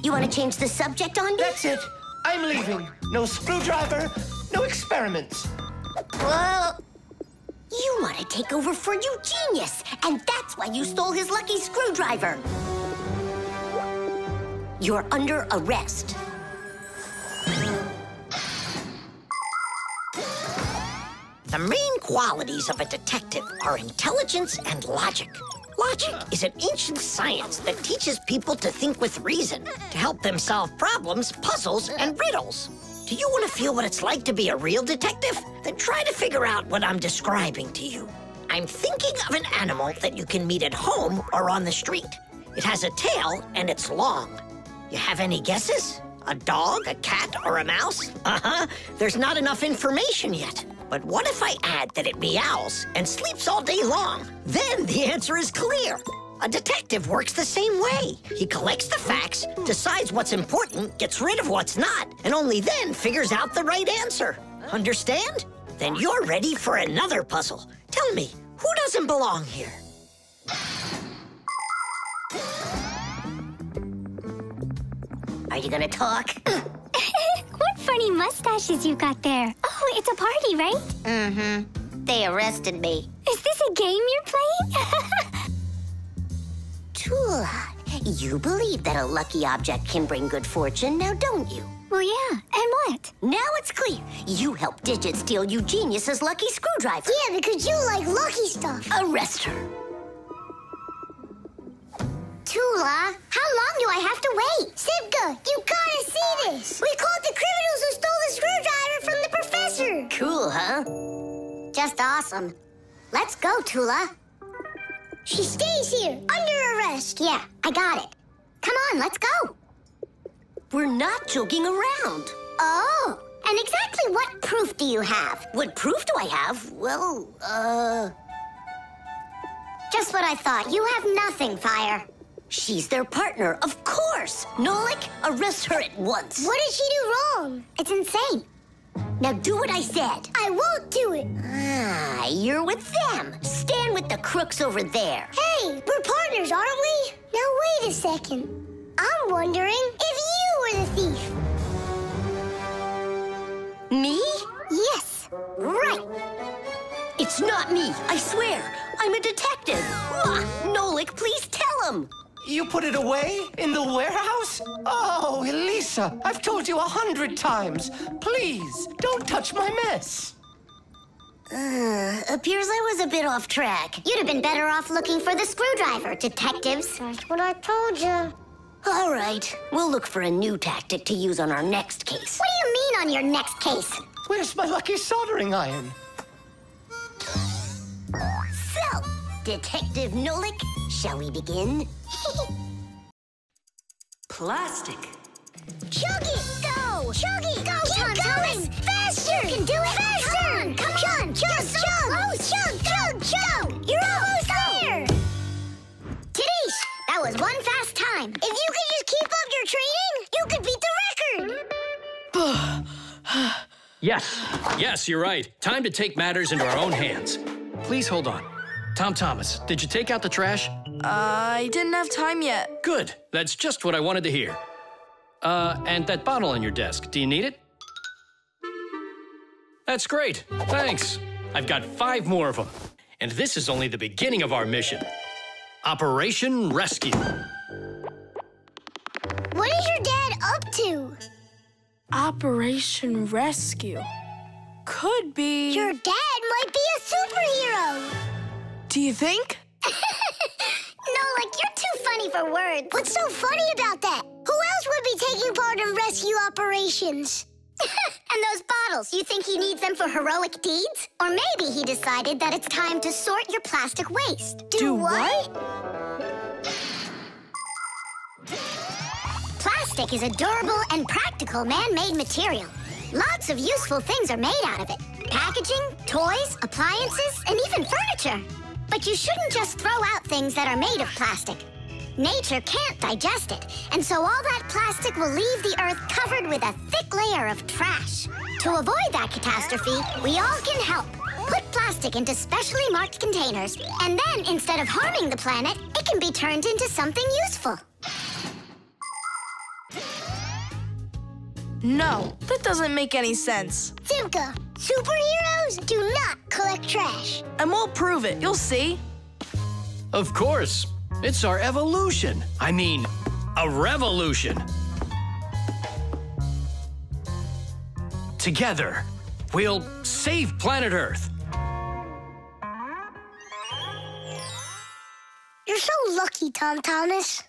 You want to change the subject on me? That's it. I'm leaving. No screwdriver, no experiments. Whoa! You want to take over for Eugenius, and that's why you stole his lucky screwdriver. You're under arrest. The main qualities of a detective are intelligence and logic. Logic is an ancient science that teaches people to think with reason, to help them solve problems, puzzles, and riddles. Do you want to feel what it's like to be a real detective? Then try to figure out what I'm describing to you. I'm thinking of an animal that you can meet at home or on the street. It has a tail and it's long. You have any guesses? A dog, a cat, or a mouse? Uh-huh. There's not enough information yet. But what if I add that it meows and sleeps all day long? Then the answer is clear. A detective works the same way. He collects the facts, decides what's important, gets rid of what's not, and only then figures out the right answer. Understand? Then you're ready for another puzzle. Tell me, who doesn't belong here? Are you gonna talk? what funny mustaches you got there. Oh, it's a party, right? Mm-hmm. They arrested me. Is this a game you're playing? Tula, you believe that a lucky object can bring good fortune, now don't you? well, yeah. And what? Now it's clear. You helped Digit steal Eugenius's lucky screwdriver. Yeah, because you like lucky stuff. Arrest her. Tula, how long do I have to wait? Simka, you gotta see this. We caught the criminals who stole the screwdriver from the professor. Cool, huh? Just awesome. Let's go, Tula. She stays here, under arrest. Yeah, I got it. Come on, let's go. We're not joking around. Oh, and exactly what proof do you have? What proof do I have? Well, uh... Just what I thought. You have nothing, Fire. She's their partner, of course. Nolik, arrest her at once. What did she do wrong? It's insane. Now do what I said. I won't do it. Ah, you're with them. Stand with the crooks over there. Hey, we're partners, aren't we? Now wait a second. I'm wondering if you were the thief. Me? Yes, right. It's not me, I swear. I'm a detective. Nolik, please tell him. You put it away in the warehouse? Oh, Elisa, I've told you a hundred times. Please, don't touch my mess. Uh, appears I was a bit off track. You'd have been better off looking for the screwdriver, detectives. That's what I told you. All right, we'll look for a new tactic to use on our next case. What do you mean on your next case? Where's my lucky soldering iron? So, Detective Nolik, shall we begin? Plastic. Chug it! Go! Chug it! Go, Keep going! Faster! You can do it! Faster! Come on! Chug, chug, chug! Chug, chug, chug! You're almost there! Tidish, that was one fast time. If you could just keep up your training, you could beat the record! Yes, yes, you're right. Time to take matters into our own hands. Please hold on. Tom Thomas, did you take out the trash? I didn't have time yet. Good. That's just what I wanted to hear. Uh, and that bottle on your desk, do you need it? That's great. Thanks. I've got five more of them. And this is only the beginning of our mission Operation Rescue. What is your dad up to? Operation Rescue. could be. Your dad might be a superhero. Do you think? No, like you're too funny for words. What's so funny about that? Who else would be taking part in rescue operations? and those bottles, you think he needs them for heroic deeds? Or maybe he decided that it's time to sort your plastic waste. Do what? Plastic is a durable and practical man-made material. Lots of useful things are made out of it. Packaging, toys, appliances, and even furniture. But you shouldn't just throw out things that are made of plastic. Nature can't digest it, and so all that plastic will leave the earth covered with a thick layer of trash. To avoid that catastrophe, we all can help. Put plastic into specially marked containers, and then instead of harming the planet, it can be turned into something useful. No, that doesn't make any sense. Simka, superheroes do not collect trash. And we'll prove it. You'll see. Of course. It's our evolution. I mean, a revolution. Together, we'll save planet Earth. You're so lucky, Tom Thomas.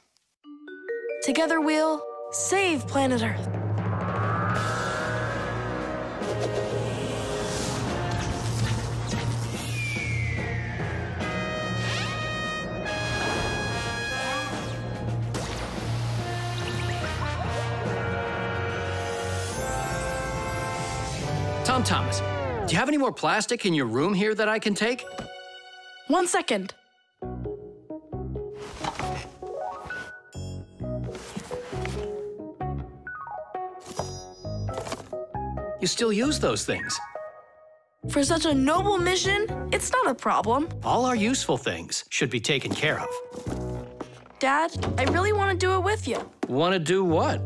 Together we'll save planet Earth. Thomas, do you have any more plastic in your room here that I can take? One second. You still use those things. For such a noble mission, it's not a problem. All our useful things should be taken care of. Dad, I really want to do it with you. Want to do what?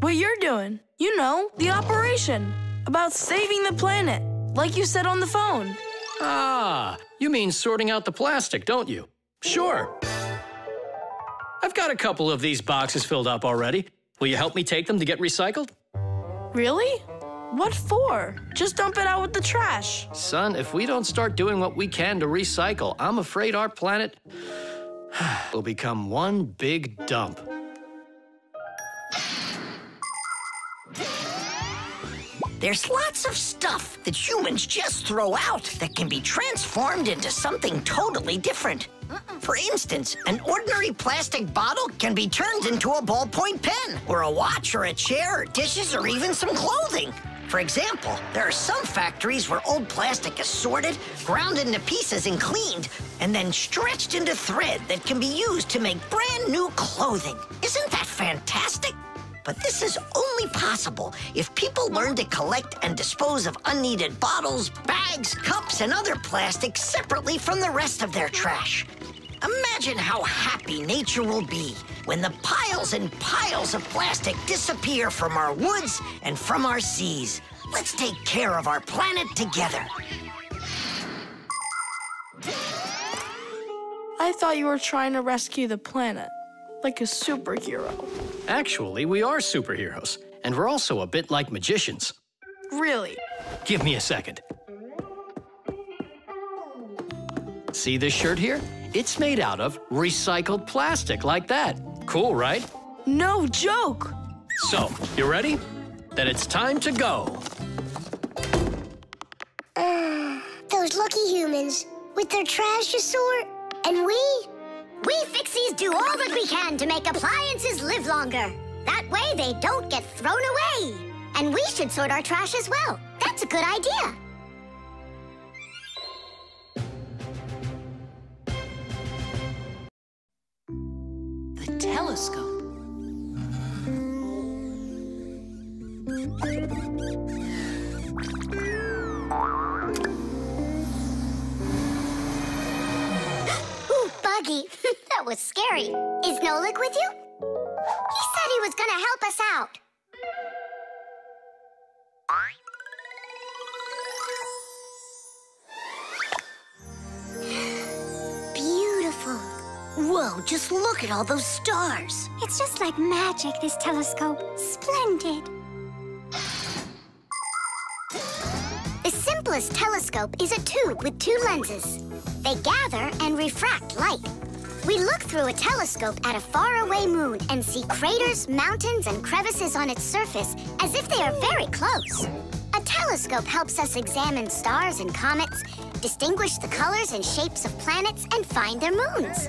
What you're doing. You know, the operation. About saving the planet, like you said on the phone. Ah, you mean sorting out the plastic, don't you? Sure. I've got a couple of these boxes filled up already. Will you help me take them to get recycled? Really? What for? Just dump it out with the trash. Son, if we don't start doing what we can to recycle, I'm afraid our planet will become one big dump. There's lots of stuff that humans just throw out that can be transformed into something totally different. For instance, an ordinary plastic bottle can be turned into a ballpoint pen, or a watch, or a chair, or dishes, or even some clothing. For example, there are some factories where old plastic is sorted, ground into pieces, and cleaned, and then stretched into thread that can be used to make brand new clothing. Isn't that fantastic? But this is only possible if people learn to collect and dispose of unneeded bottles, bags, cups, and other plastics separately from the rest of their trash. Imagine how happy nature will be when the piles and piles of plastic disappear from our woods and from our seas. Let's take care of our planet together. I thought you were trying to rescue the planet, like a superhero. Actually, we are superheroes, and we're also a bit like magicians. Really? Give me a second. See this shirt here? It's made out of recycled plastic like that. Cool, right? No joke. So, you ready? Then it's time to go. Uh, those lucky humans with their trash to sort, and we? We fixies do all that we can to make appliances live longer. That way they don't get thrown away. And we should sort our trash as well. That's a good idea. The telescope. That was scary. Is Nolik with you? He said he was gonna help us out. Beautiful. Whoa, just look at all those stars. It's just like magic, this telescope. Splendid. Smallest telescope is a tube with two lenses. They gather and refract light. We look through a telescope at a faraway moon and see craters, mountains, and crevices on its surface as if they are very close. A telescope helps us examine stars and comets, distinguish the colors and shapes of planets, and find their moons.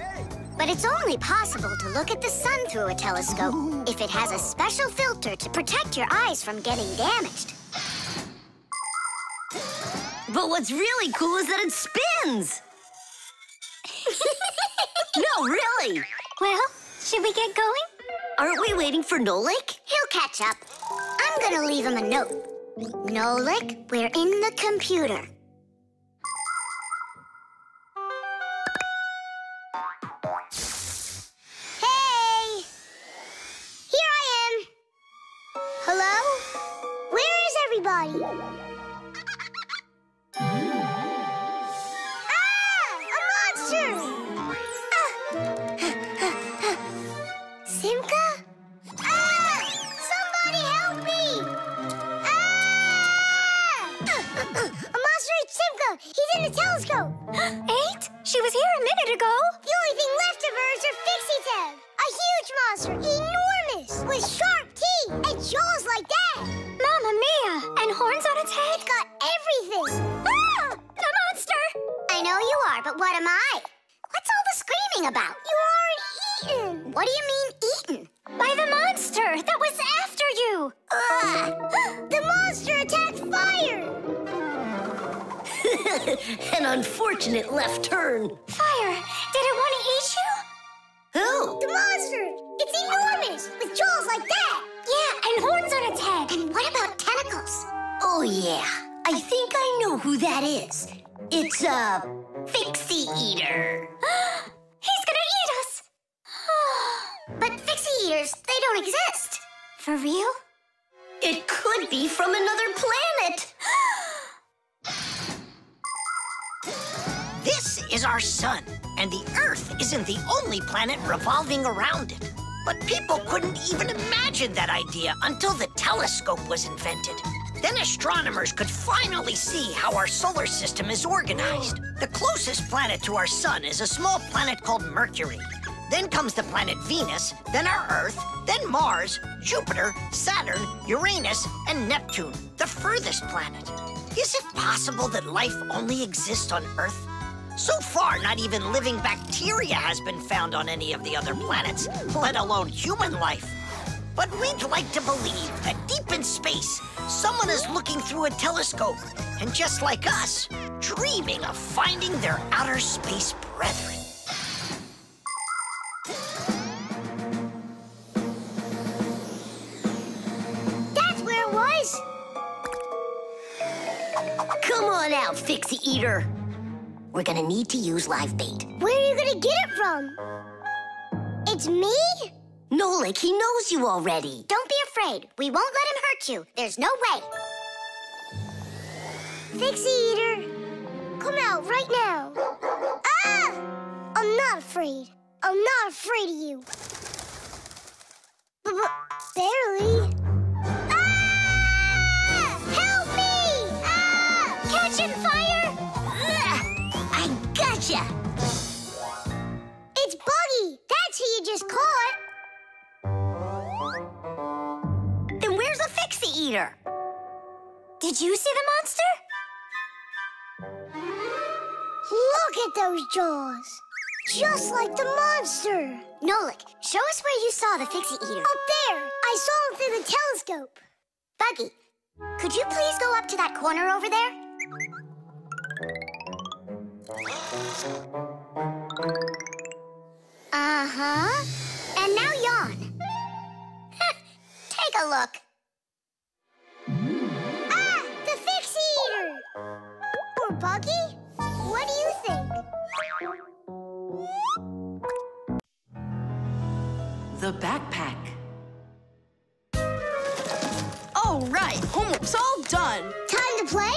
But it's only possible to look at the sun through a telescope if it has a special filter to protect your eyes from getting damaged. But what's really cool is that it spins. no, really. Well, should we get going? Aren't we waiting for Nolik? He'll catch up. I'm gonna leave him a note. Nolik, we're in the computer. Hey! Here I am. Hello? Where is everybody? He's in the telescope! Eight? She was here a minute ago. The only thing left of her is her Fixie Tab! A huge monster! Enormous! With sharp teeth and jaws like that! Mamma mia! And horns on its head? It's got everything! Ah! The monster! I know you are, but what am I? What's all the screaming about? You aren't eaten! What do you mean, eaten? By the monster that was after you! Ah! the monster attacked fire! An unfortunate left turn. Fire! Did it want to eat you? Who? The monster! It's enormous! With jaws like that! Yeah, and horns on its head. And what about tentacles? Oh, yeah. I think I know who that is. It's a Fixie Eater. He's gonna eat us! But Fixie Eaters, they don't exist. For real? It could be from another planet. Is our sun, and the Earth isn't the only planet revolving around it. But people couldn't even imagine that idea until the telescope was invented. Then astronomers could finally see how our solar system is organized. The closest planet to our sun is a small planet called Mercury. Then comes the planet Venus, then our Earth, then Mars, Jupiter, Saturn, Uranus, and Neptune, the furthest planet. Is it possible that life only exists on Earth? So far, not even living bacteria has been found on any of the other planets, let alone human life. But we'd like to believe that deep in space, someone is looking through a telescope, and just like us, dreaming of finding their outer space brethren. That's where it was! Come on out, Fixie Eater. We're gonna need to use live bait. Where are you gonna get it from? It's me? Nolik, he knows you already. Don't be afraid. We won't let him hurt you. There's no way. Fixie Eater, come out right now. Ah! I'm not afraid. I'm not afraid of you. B- b- barely. It's Buggy. That's who you just caught. Then where's the Fixie Eater? Did you see the monster? Look at those jaws. Just like the monster. Nolik, show us where you saw the Fixie Eater. Up there. I saw him through the telescope. Buggy, could you please go up to that corner over there? Uh-huh. And now yawn. Take a look. Ah! The Fixie Eater! Or Buggy? What do you think? The backpack. All right, homework's all done. Time to play?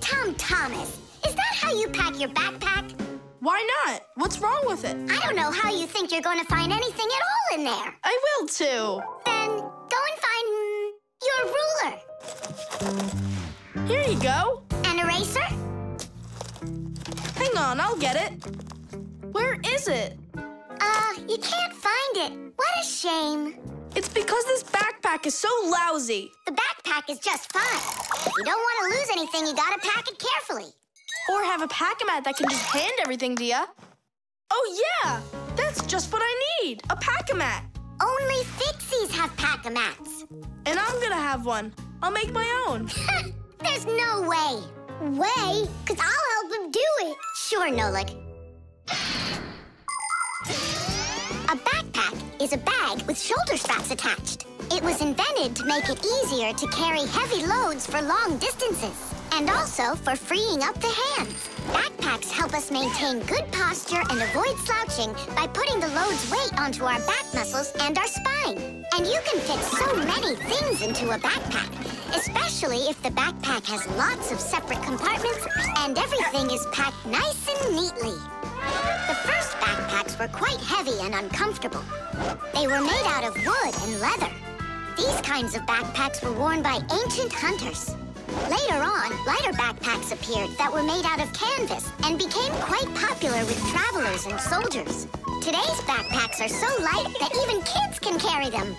Tom Thomas, is that how you pack your backpack? Why not? What's wrong with it? I don't know how you think you're going to find anything at all in there. I will too. Then go and find your ruler. Here you go. An eraser? Hang on, I'll get it. Where is it? Uh, you can't find it. What a shame. It's because this backpack is so lousy. The backpack is just fine. If you don't want to lose anything, you gotta pack it carefully. Or have a pack-a-mat that can just hand everything to you. Oh, yeah! That's just what I need, a pack-a-mat. Only Fixies have pack-a-mats. And I'm gonna have one. I'll make my own. There's no way. Way? Because I'll help him do it. Sure, Nolik. A backpack is a bag with shoulder straps attached. It was invented to make it easier to carry heavy loads for long distances and also for freeing up the hands. Backpacks help us maintain good posture and avoid slouching by putting the load's weight onto our back muscles and our spine. And you can fit so many things into a backpack, especially if the backpack has lots of separate compartments and everything is packed nice and neatly. The first backpacks were quite heavy and uncomfortable. They were made out of wood and leather. These kinds of backpacks were worn by ancient hunters. Later on, lighter backpacks appeared that were made out of canvas and became quite popular with travelers and soldiers. Today's backpacks are so light that even kids can carry them.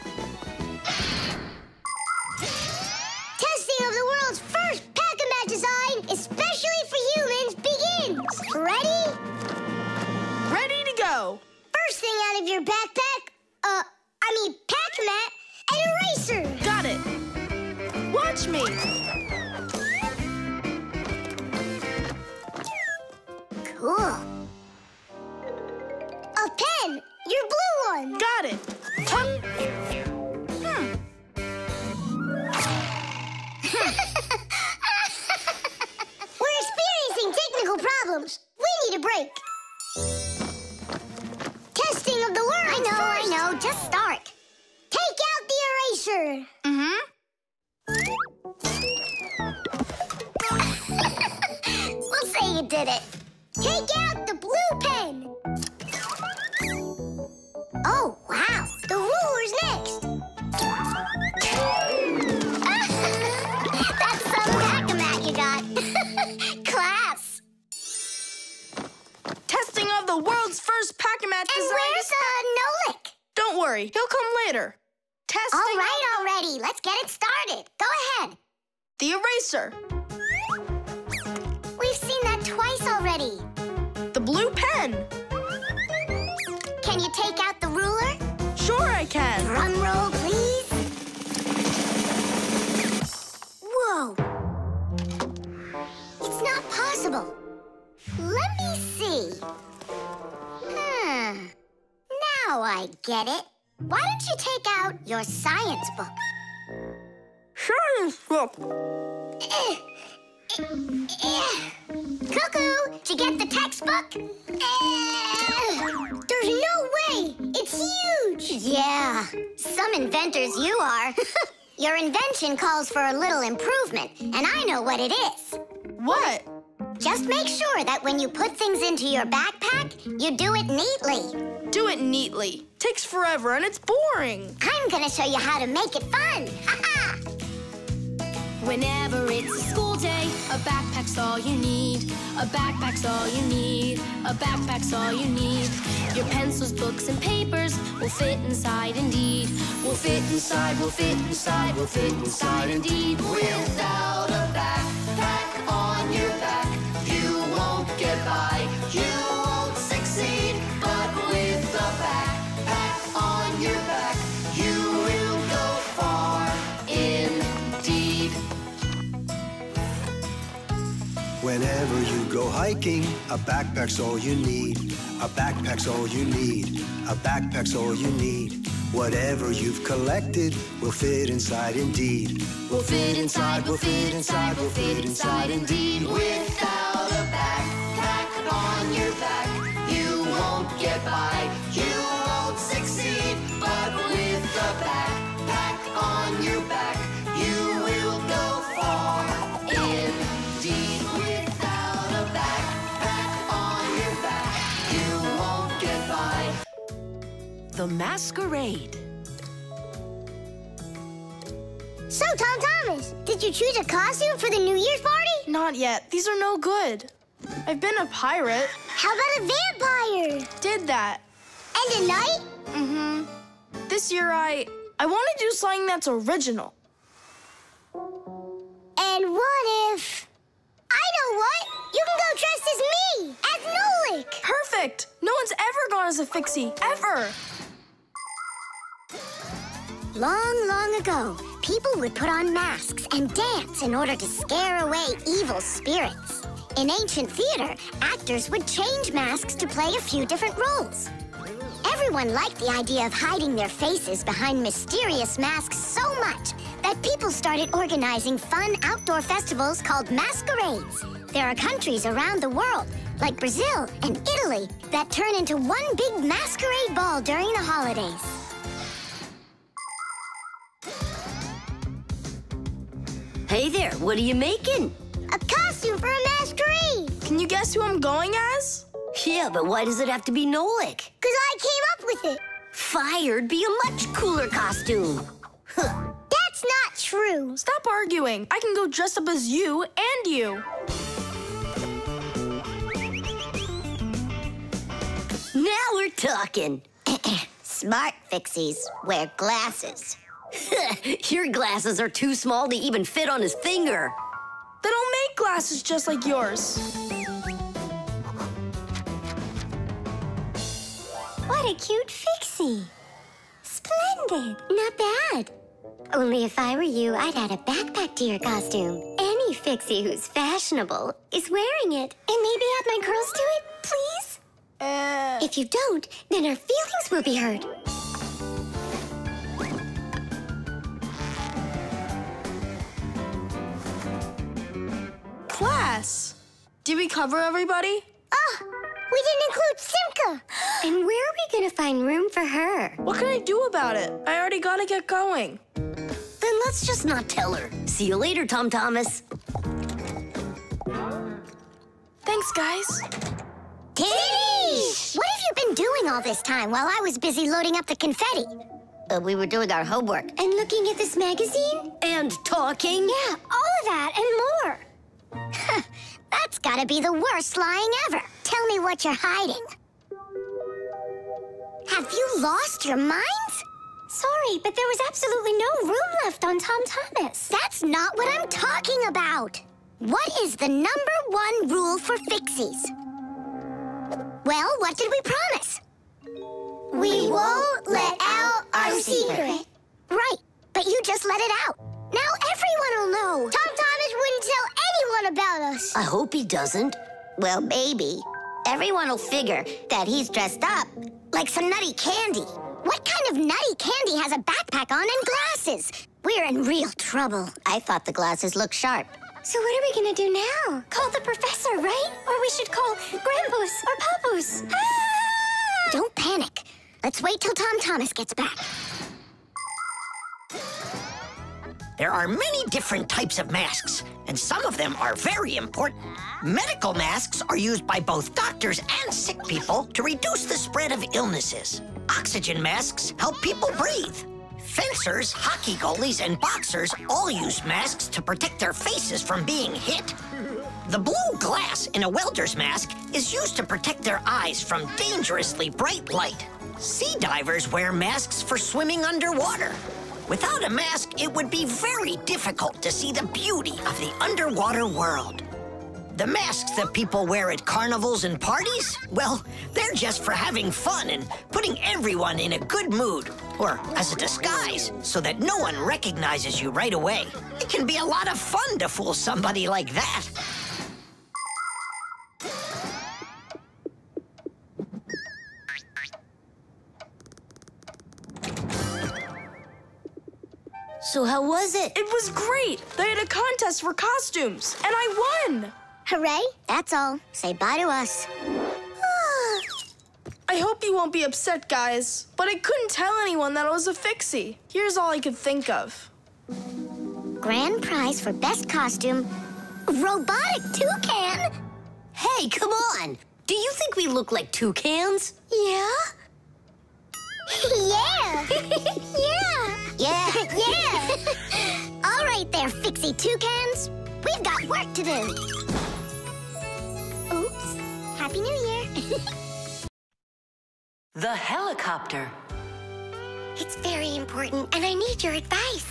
Your invention calls for a little improvement, and I know what it is. What? Just make sure that when you put things into your backpack, you do it neatly. Do it neatly. Takes forever and it's boring. I'm gonna show you how to make it fun. Ha-ha! Whenever it's a school day, a backpack's all you need. A backpack's all you need. A backpack's all you need. Your pencils, books, and papers will fit inside indeed. Will fit inside, will fit inside, will fit inside indeed. Without a backpack on your back, you won't get by. Hiking, a backpack's all you need. A backpack's all you need. A backpack's all you need. Whatever you've collected will fit inside indeed. Will fit inside, will fit inside, will fit inside indeed. Without a backpack on your back, you won't get by. You The Masquerade. So, Tom Thomas, did you choose a costume for the New Year's party? Not yet. These are no good. I've been a pirate. How about a vampire? Did that. And a knight? Mm-hmm. This year I I want to do something that's original. And what if... I know what! You can go dressed as me! As Nolik! Perfect! No one's ever gone as a fixie, ever! Long, long ago, people would put on masks and dance in order to scare away evil spirits. In ancient theater, actors would change masks to play a few different roles. Everyone liked the idea of hiding their faces behind mysterious masks so much that people started organizing fun outdoor festivals called masquerades. There are countries around the world, like Brazil and Italy, that turn into one big masquerade ball during the holidays. Hey there, what are you making? A costume for a masquerade! Can you guess who I'm going as? Yeah, but why does it have to be Nolik? Because I came up with it. Fired be a much cooler costume. That's not true. Stop arguing. I can go dress up as you and you. Now we're talking. Smart fixies wear glasses. Your glasses are too small to even fit on his finger. They don't make glasses just like yours. What a cute fixie. Splendid. Not bad. Only if I were you, I'd add a backpack to your costume. Any fixie who's fashionable is wearing it. And maybe add my curls to it, please? Uh... If you don't, then our feelings will be hurt. Class. Did we cover everybody? Oh, we didn't include Simka. And where are we gonna find room for her? What can I do about it? I already gotta get going. Then let's just not tell her. See you later, Tom Thomas. Thanks, guys. Tiddy! What have you been doing all this time while I was busy loading up the confetti? Uh, we were doing our homework. And looking at this magazine? And talking. Yeah, all of that and more. That's gotta be the worst lying ever. Tell me what you're hiding. Have you lost your minds? Sorry, but there was absolutely no room left on Tom Thomas. That's not what I'm talking about. What is the number one rule for fixies? Well, what did we promise? We won't let out our secret. Right, but you just let it out. Now everyone will know. Tom Thomas wouldn't tell anyone about us. I hope he doesn't. Well, maybe. Everyone will figure that he's dressed up like some nutty candy. What kind of nutty candy has a backpack on and glasses? We're in real trouble. I thought the glasses looked sharp. So what are we gonna do now? Call the professor, right? Or we should call Grandpus or Papus. Ah! Don't panic. Let's wait till Tom Thomas gets back. There are many different types of masks, and some of them are very important. Medical masks are used by both doctors and sick people to reduce the spread of illnesses. Oxygen masks help people breathe. Fencers, hockey goalies, and boxers all use masks to protect their faces from being hit. The blue glass in a welder's mask is used to protect their eyes from dangerously bright light. Sea divers wear masks for swimming underwater. Without a mask, it would be very difficult to see the beauty of the underwater world. The masks that people wear at carnivals and parties, well, they're just for having fun and putting everyone in a good mood, or as a disguise, so that no one recognizes you right away. It can be a lot of fun to fool somebody like that. So how was it? It was great. They had a contest for costumes, and I won. Hooray, that's all. Say bye to us. I hope you won't be upset, guys, but I couldn't tell anyone that I was a fixie. Here's all I could think of. Grand prize for best costume, robotic toucan. Hey, come on. Do you think we look like toucans? Yeah? Yeah. yeah. Yeah. yeah. All right there, fixie toucans. We've got work to do. Oops. Happy New Year. The helicopter. it's very important, and I need your advice.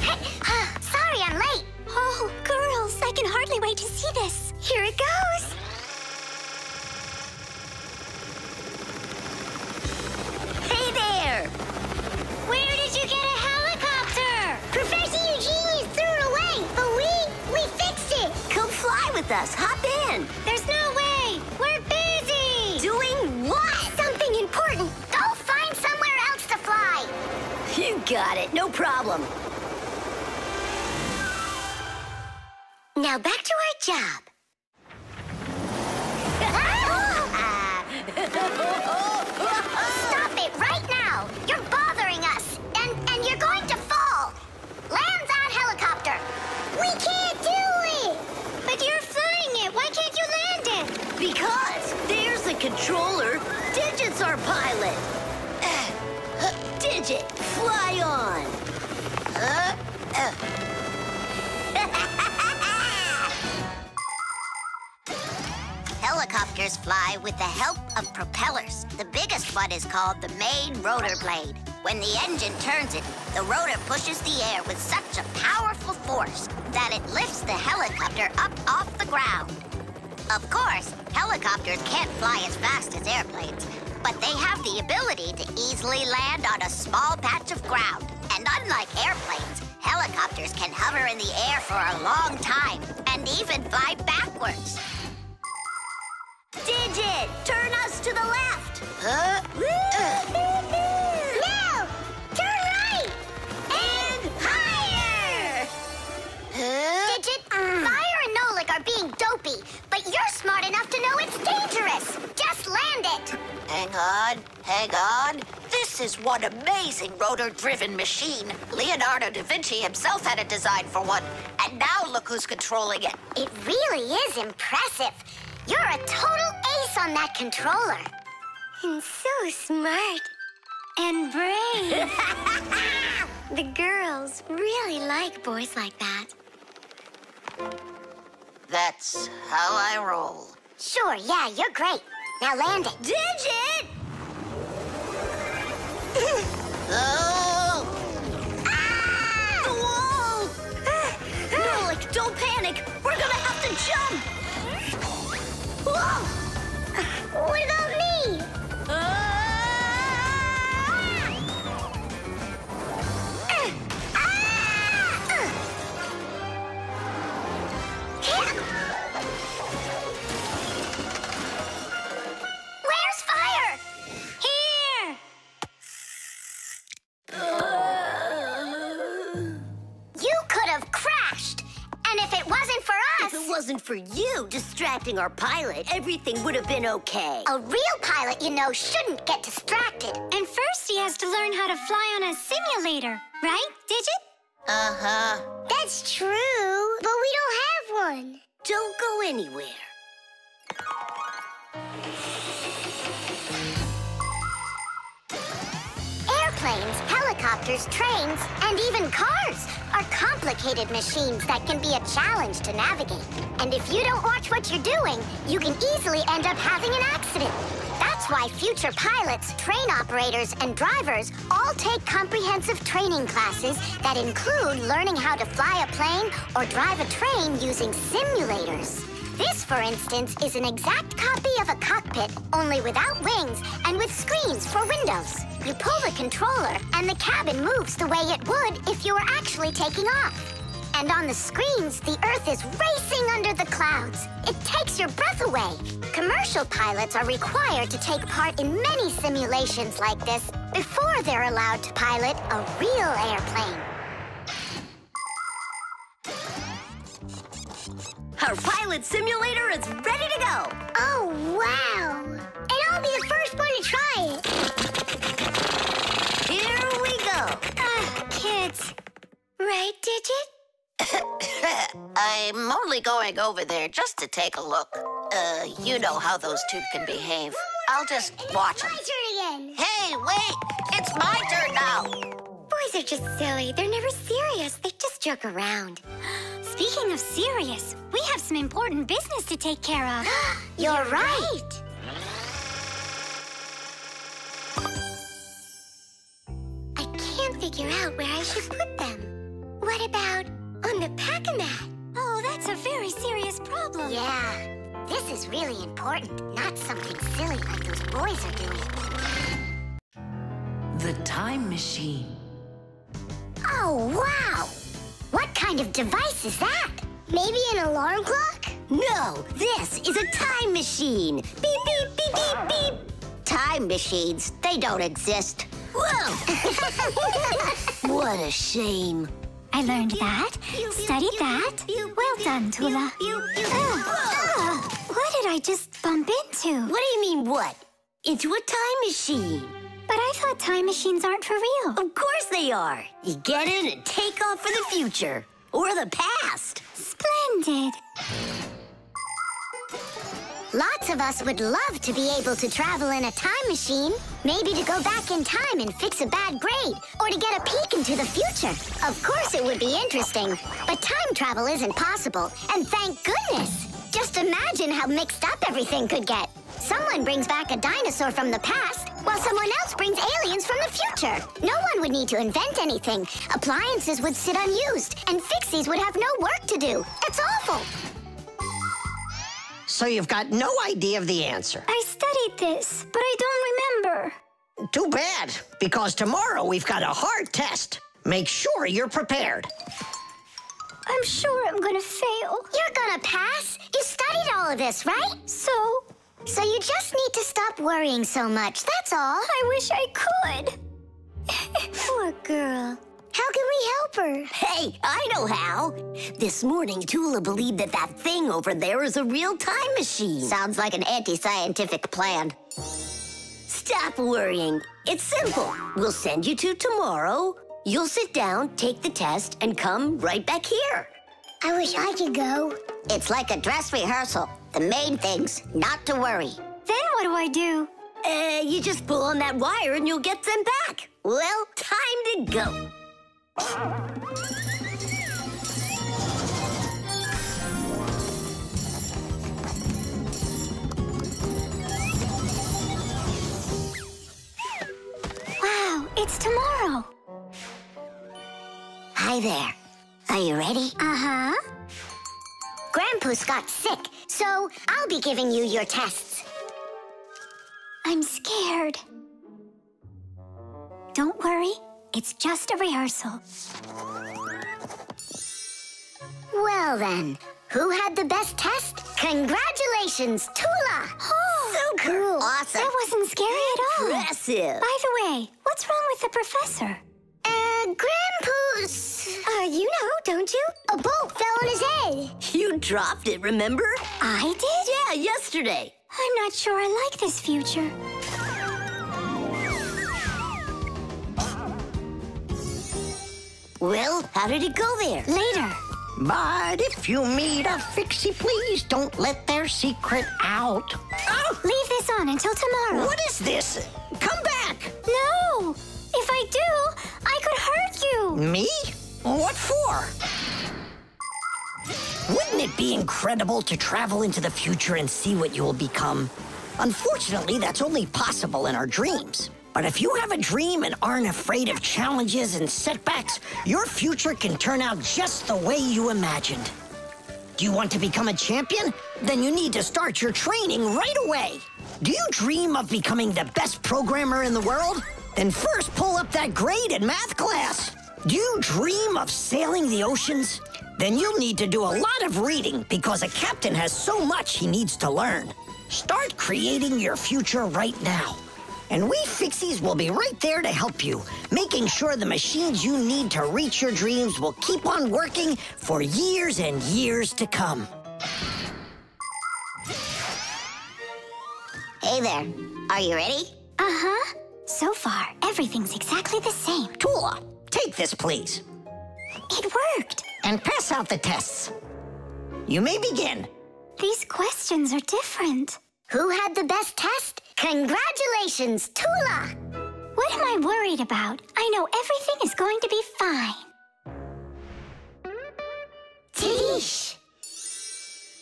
Sorry, I'm late. Oh, girls, I can hardly wait to see this. Here it goes. Hey there! Where did you get a helicopter? Professor Eugenius threw it away, but we, we fixed it. Come fly with us. Hop in. There's no way. We're busy. Doing what? Something important. Go find somewhere else to fly. You got it. No problem. Now back to our job. Stop ah! Because there's the controller. Digit's our pilot. Uh, uh, digit, fly on. Uh, uh. Helicopters fly with the help of propellers. The biggest one is called the main rotor blade. When the engine turns it, the rotor pushes the air with such a powerful force that it lifts the helicopter up off the ground. Of course, helicopters can't fly as fast as airplanes, but they have the ability to easily land on a small patch of ground. And unlike airplanes, helicopters can hover in the air for a long time and even fly backwards. Digit, turn us to the left. Huh? No! Turn right! And higher. Digit, Fire are being dopey, but you're smart enough to know it's dangerous. Just land it. Hang on, hang on. This is one amazing rotor-driven machine. Leonardo da Vinci himself had a design for one, and now look who's controlling it. It really is impressive. You're a total ace on that controller. And so smart. And brave. the girls really like boys like that. That's how I roll. Sure, yeah, you're great. Now land it. Digit! Oh! Ah! The wall! Ah! Nolik, don't panic. We're gonna have to jump. Distracting our pilot, everything would have been okay. a real pilot, you know, shouldn't get distracted. And first he has to learn how to fly on a simulator, right, Digit? Uh-huh. That's true, but we don't have one. Don't go anywhere. Helicopters, trains, and even cars are complicated machines that can be a challenge to navigate. And if you don't watch what you're doing, you can easily end up having an accident. That's why future pilots, train operators, and drivers all take comprehensive training classes that include learning how to fly a plane or drive a train using simulators. This, for instance, is an exact copy of a cockpit, only without wings and with screens for windows. You pull the controller, and the cabin moves the way it would if you were actually taking off. And on the screens, the Earth is racing under the clouds. It takes your breath away. Commercial pilots are required to take part in many simulations like this before they're allowed to pilot a real airplane. Our pilot simulator is ready to go. Oh, wow! And I'll be the first one to try it. Here we go. Ah, kids. Right, Digit? I'm only going over there just to take a look. Uh, you know how those two can behave. I'll just watch them. My turn again. Hey, wait! It's my turn now! Boys are just silly. They're never serious. They just joke around. Speaking of serious, we have some important business to take care of. You're right. I can't figure out where I should put them. What about on the pack-a-mat? Oh, that's a very serious problem. Yeah, this is really important, not something silly like those boys are doing. The time machine. Oh, wow! What kind of device is that? Maybe an alarm clock? No, this is a time machine. Beep, beep, beep, beep, beep. Time machines, they don't exist. Whoa! what a shame. I learned that, studied that. Well done, Tula. Ah, what did I just bump into? What do you mean, what? Into a time machine. But I thought time machines aren't for real. Of course they are. You get in and take off for the future. Or the past. Splendid. Lots of us would love to be able to travel in a time machine. Maybe to go back in time and fix a bad grade, or to get a peek into the future. Of course it would be interesting, but time travel isn't possible, and thank goodness! Just imagine how mixed up everything could get. Someone brings back a dinosaur from the past, while someone else brings aliens from the future. No one would need to invent anything. Appliances would sit unused, and fixies would have no work to do. It's awful. So you've got no idea of the answer. I studied this, but I don't remember. Too bad, because tomorrow we've got a hard test. Make sure you're prepared. I'm sure I'm gonna fail. You're gonna pass. You studied all of this, right? So? So you just need to stop worrying so much, that's all. I wish I could. Poor girl. How can we help her? Hey, I know how. This morning, Tula believed that that thing over there is a real time machine. Sounds like an anti-scientific plan. Stop worrying. It's simple. We'll send you to tomorrow. You'll sit down, take the test, and come right back here. I wish I could go. It's like a dress rehearsal. The main thing's not to worry. Then what do I do? Uh, you just pull on that wire and you'll get them back. Well, time to go. Wow, it's tomorrow. Hi there. Are you ready? Uh-huh. Grandpa's got sick, so I'll be giving you your tests. I'm scared. Don't worry, it's just a rehearsal. Well then, who had the best test? Congratulations, Tula! Oh, so cool. Awesome. That wasn't scary at all. Impressive. By the way, what's wrong with the professor? Uh, Grandpa's... Uh, you know, don't you? A bolt fell on his head. You dropped it, remember? I did? Yeah, yesterday. I'm not sure I like this future. Well, how did it go there? Later. But if you meet a fixie, please don't let their secret out. Oh, leave this on until tomorrow. What is this? Come back! No! If I do, I could hurt you. Me? What for? Wouldn't it be incredible to travel into the future and see what you will become? Unfortunately, that's only possible in our dreams. But if you have a dream and aren't afraid of challenges and setbacks, your future can turn out just the way you imagined. Do you want to become a champion? Then you need to start your training right away. Do you dream of becoming the best programmer in the world? Then first pull up that grade in math class. Do you dream of sailing the oceans? Then you'll need to do a lot of reading because a captain has so much he needs to learn. Start creating your future right now. And we Fixies will be right there to help you, making sure the machines you need to reach your dreams will keep on working for years and years to come. Hey there. Are you ready? Uh-huh. So far, everything's exactly the same. Tula, take this, please, It worked. and pass out the tests. You may begin. These questions are different. Who had the best test? Congratulations, Tula! What am I worried about? I know everything is going to be fine. Tish.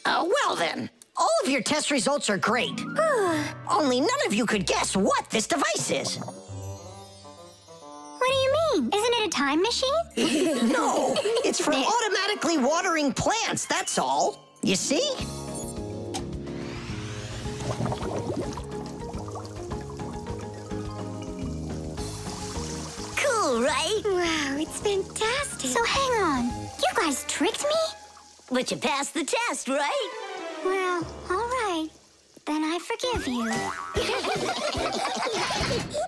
Uh, well then, all of your test results are great. Only none of you could guess what this device is. What do you mean? Isn't it a time machine? no, it's for automatically watering plants, that's all. You see? Cool, right? Wow, it's fantastic. So hang on. You guys tricked me? But you passed the test, right? Well, all right. Then I forgive you.